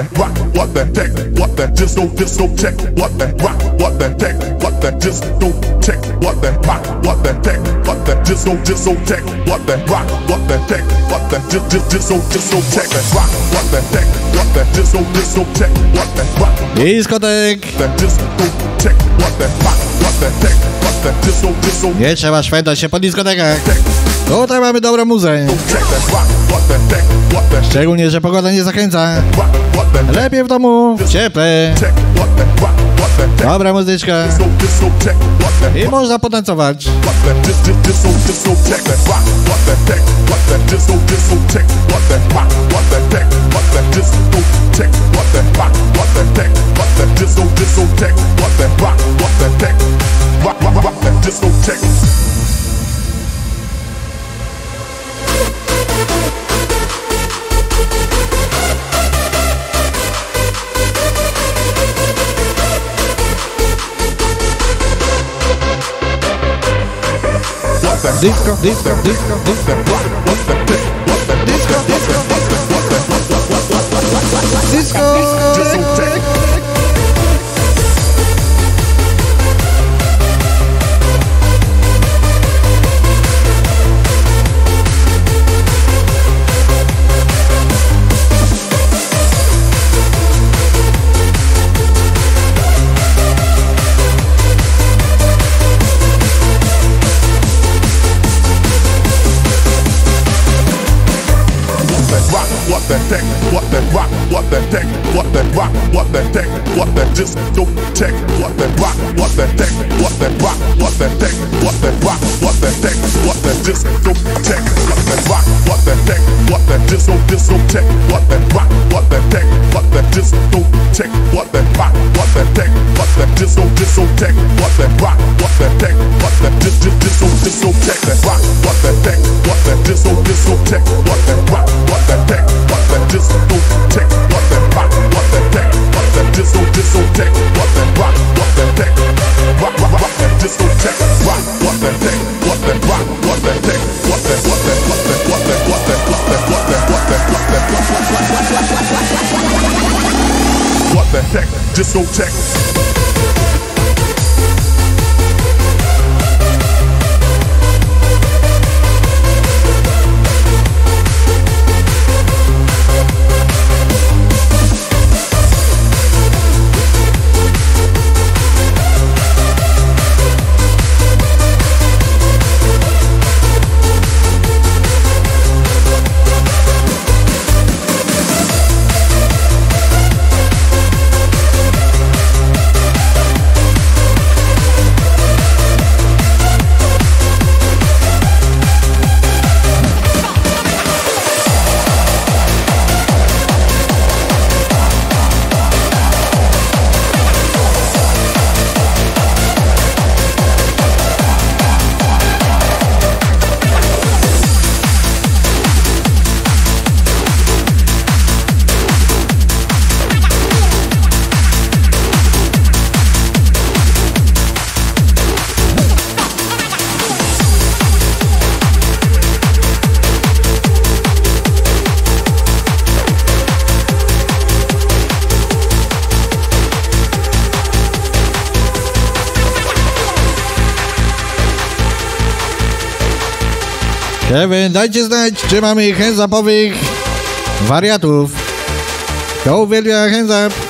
that, rock, what that, tech, what that, just don't, check, what that, rock, what that, tech, what that, just check, what that, rock, what that, tech, what that, just don't, check, what that, rock, what that, tech, what that, just, just, just don't, just don't check that, rock, what that, tech, what check, what rock, Nie trzeba szwendać się po dyskotekach. Tutaj mamy dobrą muzę. Szczególnie, że pogoda nie zachęca. Lepiej w domu, w cieple. Dobra muzyczka. I można potancować. Disco tech, disco, disco, disco, disco. Disco, the Disco, disco, disco, disco. what that just don't what that rock what that take what that rock what that take what that rock what that take what that just don't take what that rock what that take what that just don't just don't take what that rock what that take what that disco don't what that rock what that take what that disco don't just don't what that rock what that take what that just just just don't just don't take that rock what that take what that just don't discotheque. Kevin, dajcie znać, czy mamy hands-upowych wariatów. Kto uwielbia hands-up?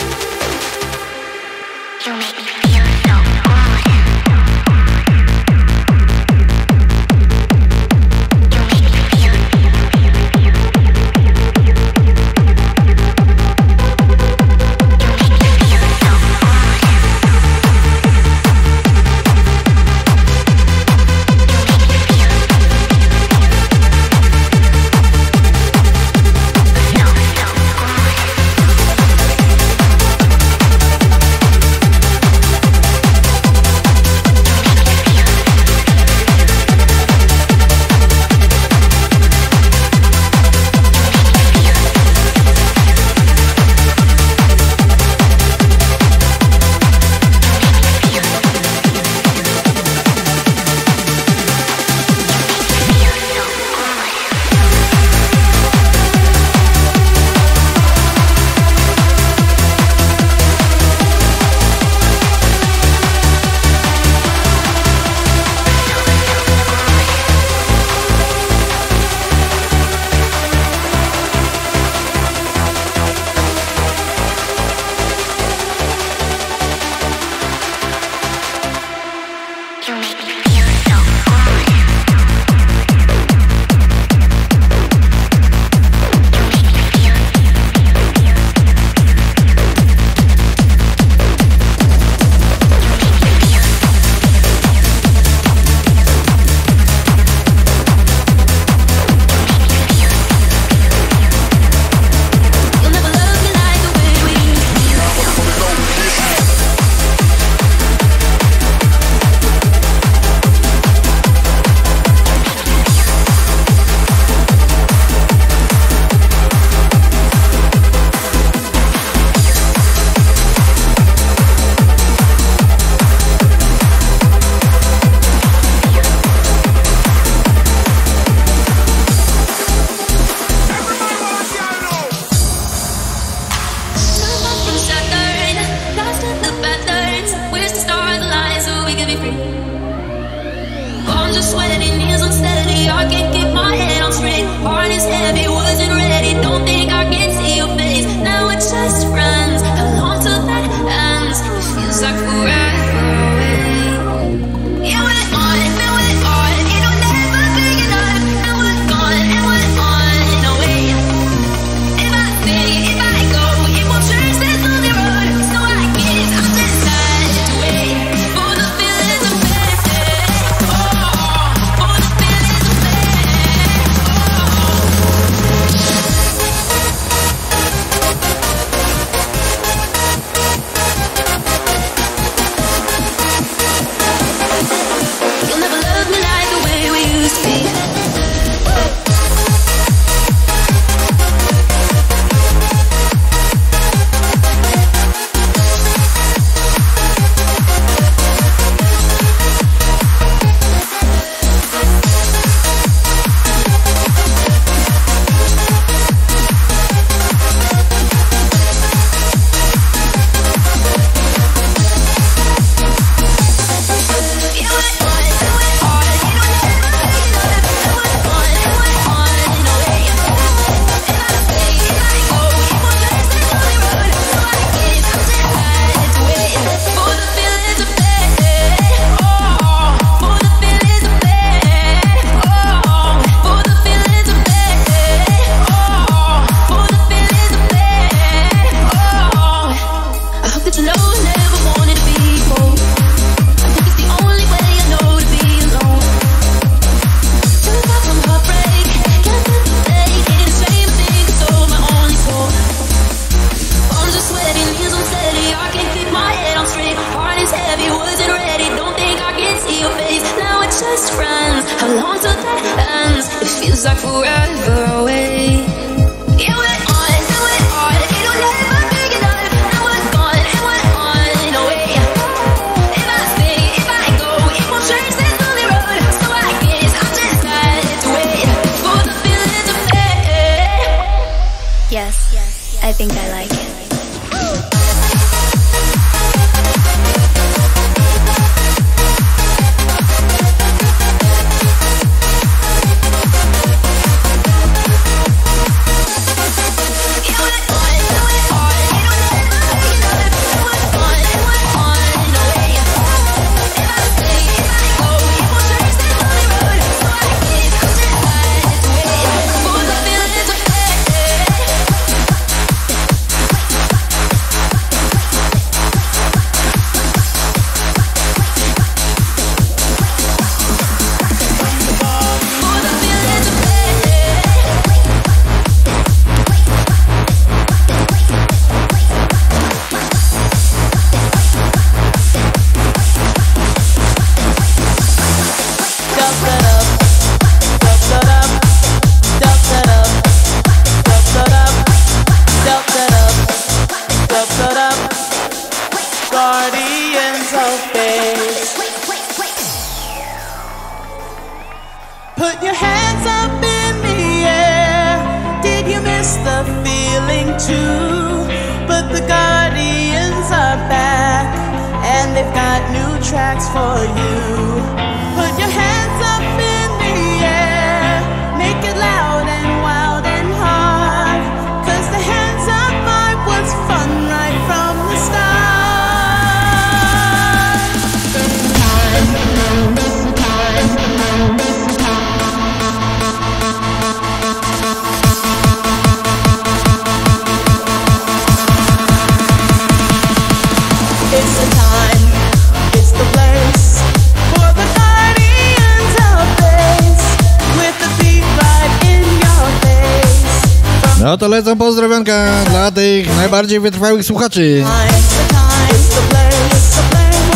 polecam pozdrowionka dla tych najbardziej wytrwałych słuchaczy.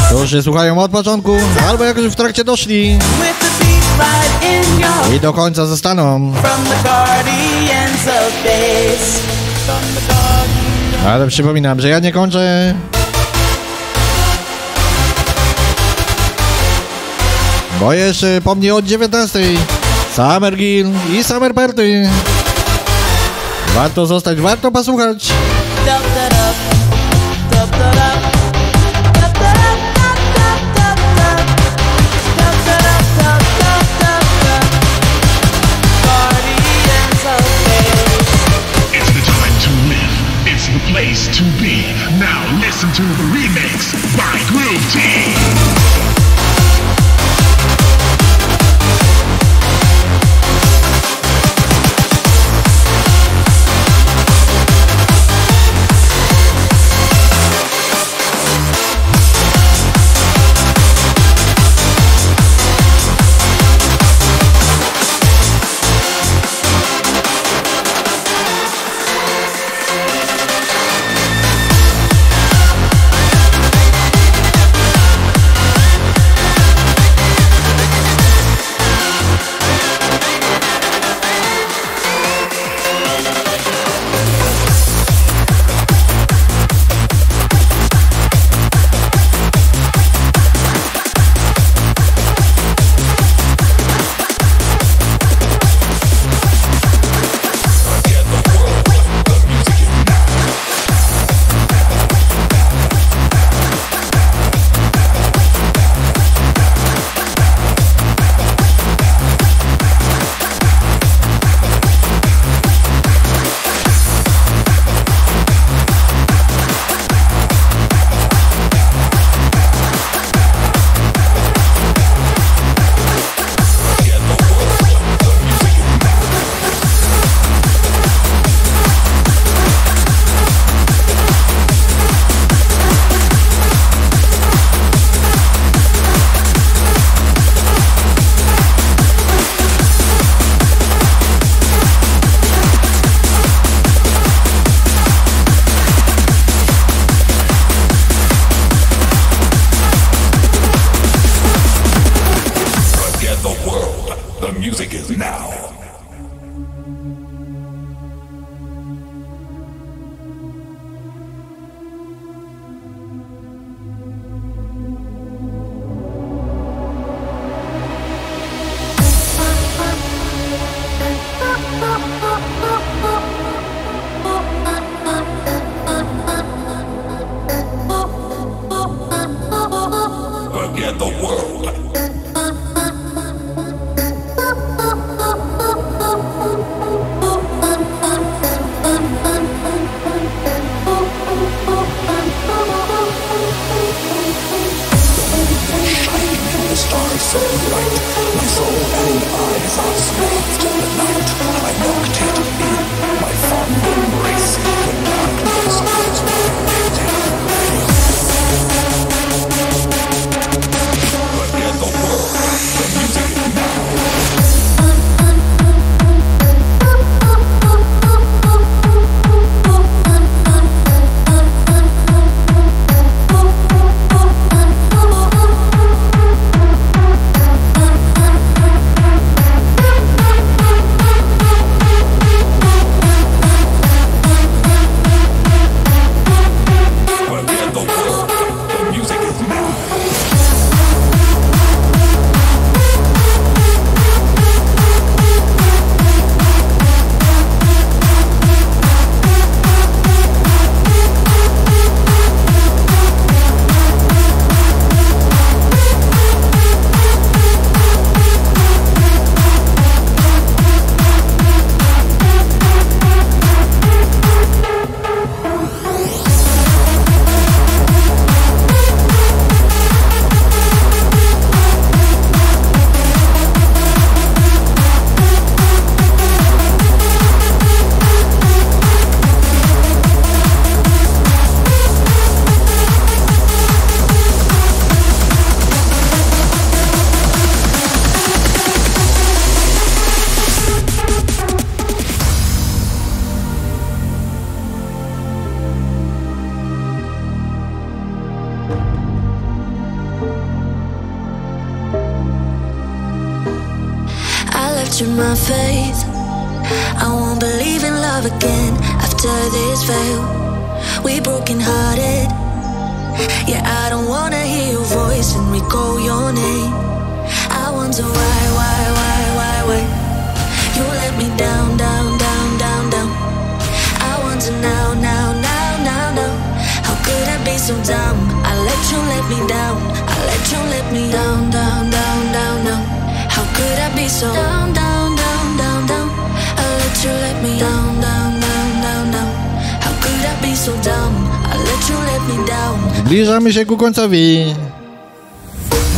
Którzy słuchają od początku, albo jak już w trakcie doszli. I do końca zostaną. Ale przypominam, że ja nie kończę. Bo jeszcze po mnie od 19. Summer Gill i Summer Party. Warto zostać, warto posłuchać. Dub, da,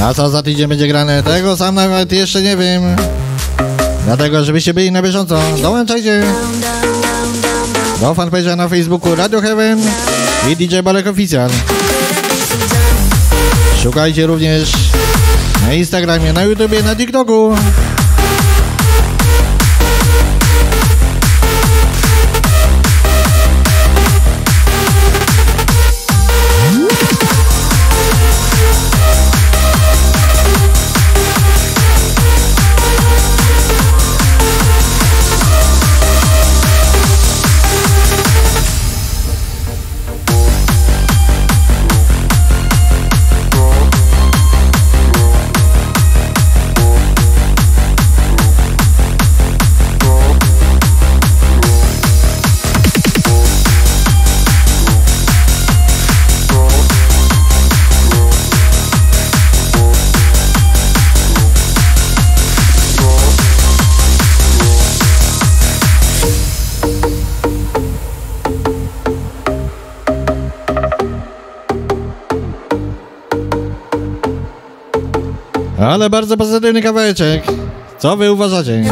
A co za tydzień będzie grane? Tego sam nawet jeszcze nie wiem. Dlatego, żebyście byli na bieżąco, dołączajcie do fanpage'a na Facebooku Radio Heaven i DJ Balek Oficjal. Szukajcie również na Instagramie, na YouTubie, na TikToku. Ale bardzo pozytywny kawałeczek. Co wy uważacie?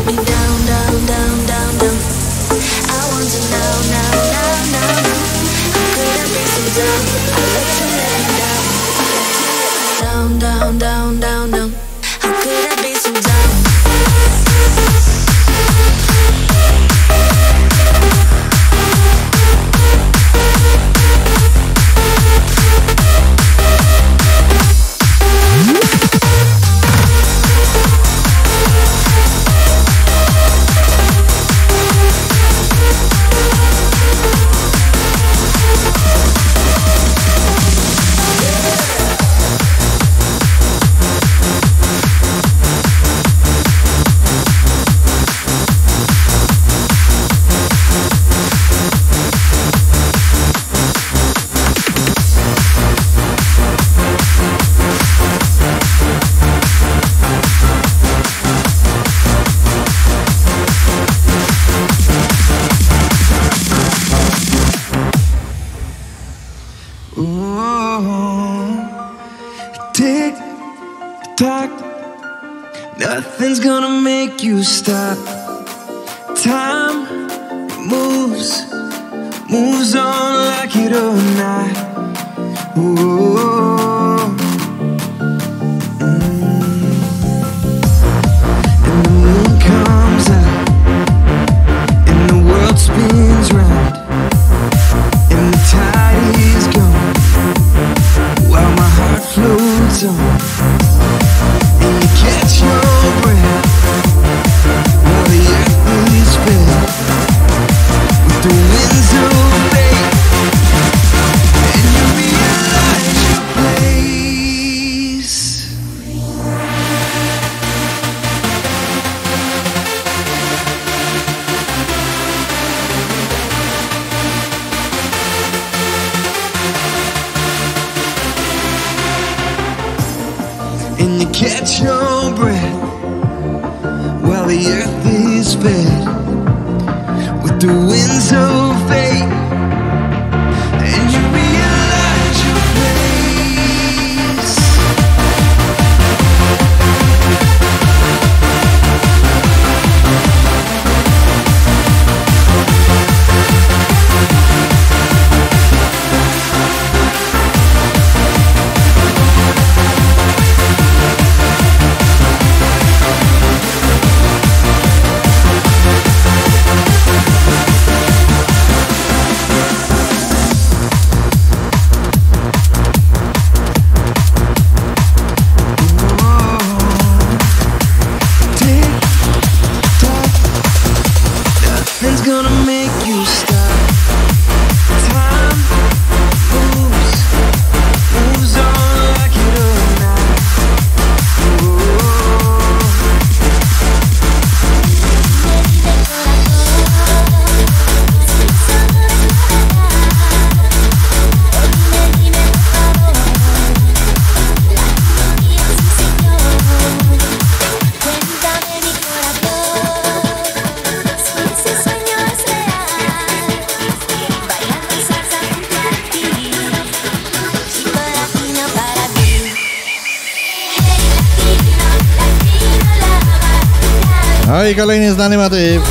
I kolejny znany motyw.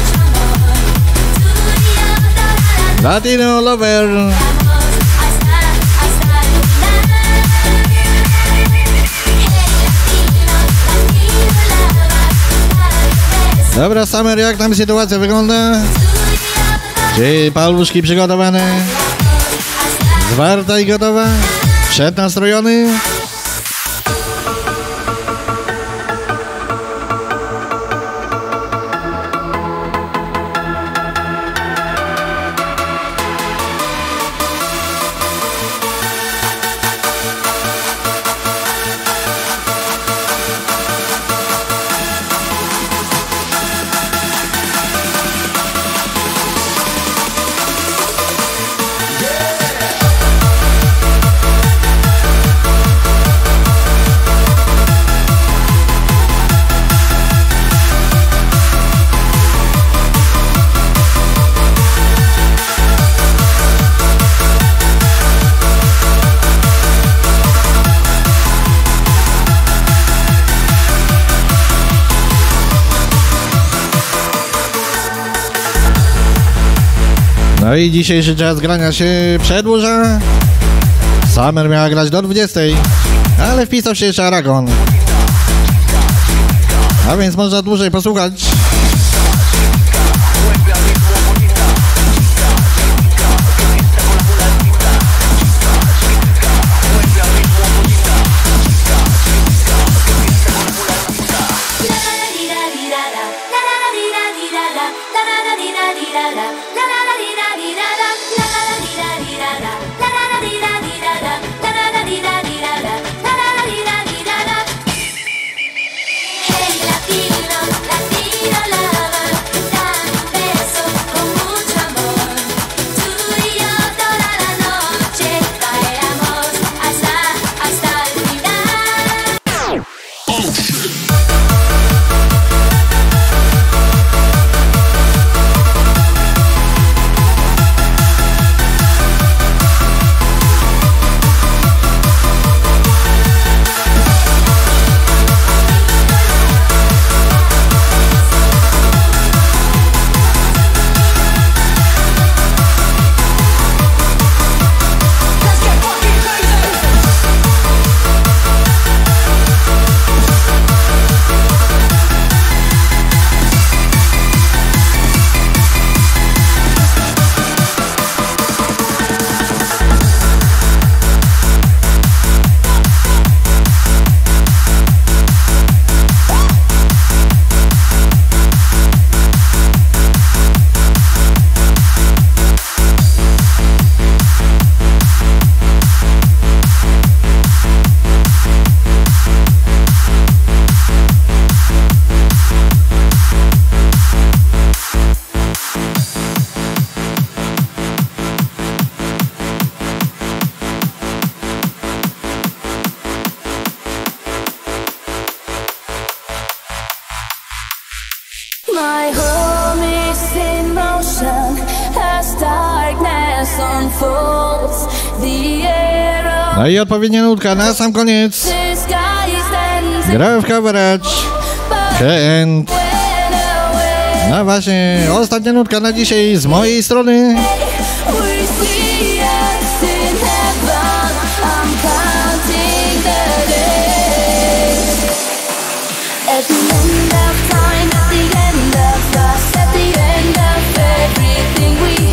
Latino Lover. Dobra, Samer, jak tam sytuacja wygląda? Czy paluszki przygotowane? Zwarta i gotowa? Przednastrojony? No i dzisiejszy czas grania się przedłuża. Summer miała grać do 20, ale wpisał się jeszcze Aragon. A więc można dłużej posłuchać. No i odpowiednia nutka na sam koniec. the sky stands Gra w coverage. Hand. No właśnie, ostatnia nutka na dzisiaj z mojej strony. We see us in heaven. I'm counting the days. At the end of time, at the end of us, at the end of everything we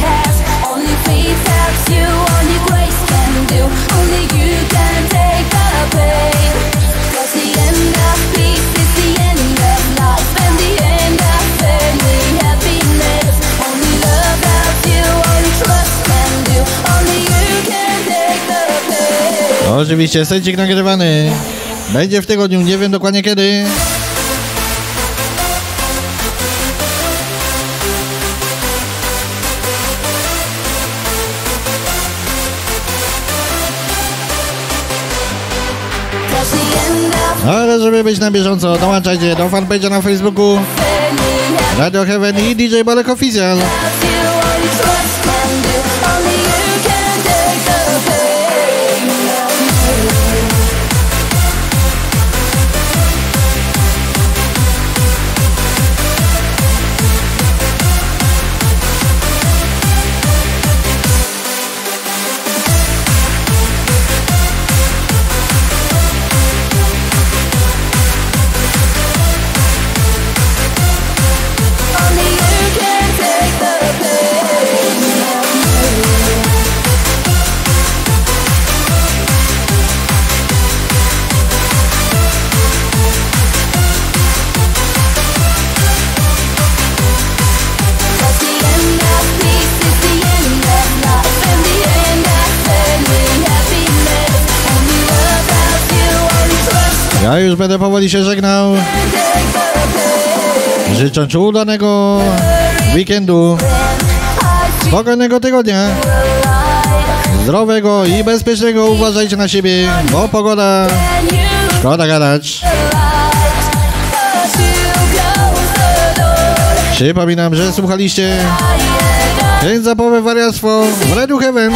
Oczywiście, secik nagrywany. Będzie w tygodniu, nie wiem dokładnie kiedy. Żeby być na bieżąco, dołączajcie do fanpage'a na Facebooku Radio Heaven i DJ Bolek Official. Ja już będę powoli się żegnał. Życzę udanego weekendu, spokojnego tygodnia, zdrowego i bezpiecznego. Uważajcie na siebie, bo pogoda szkoda gadać. Przypominam, że słuchaliście Kręcapowe wariactwo w Radio Heaven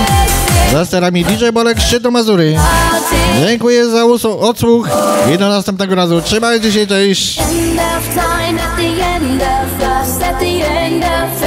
za sterami DJ Bolek Szczytu Mazury. Dziękuję za odsłuch i do następnego razu. Trzymajcie się, cześć! At the end of us, at the end of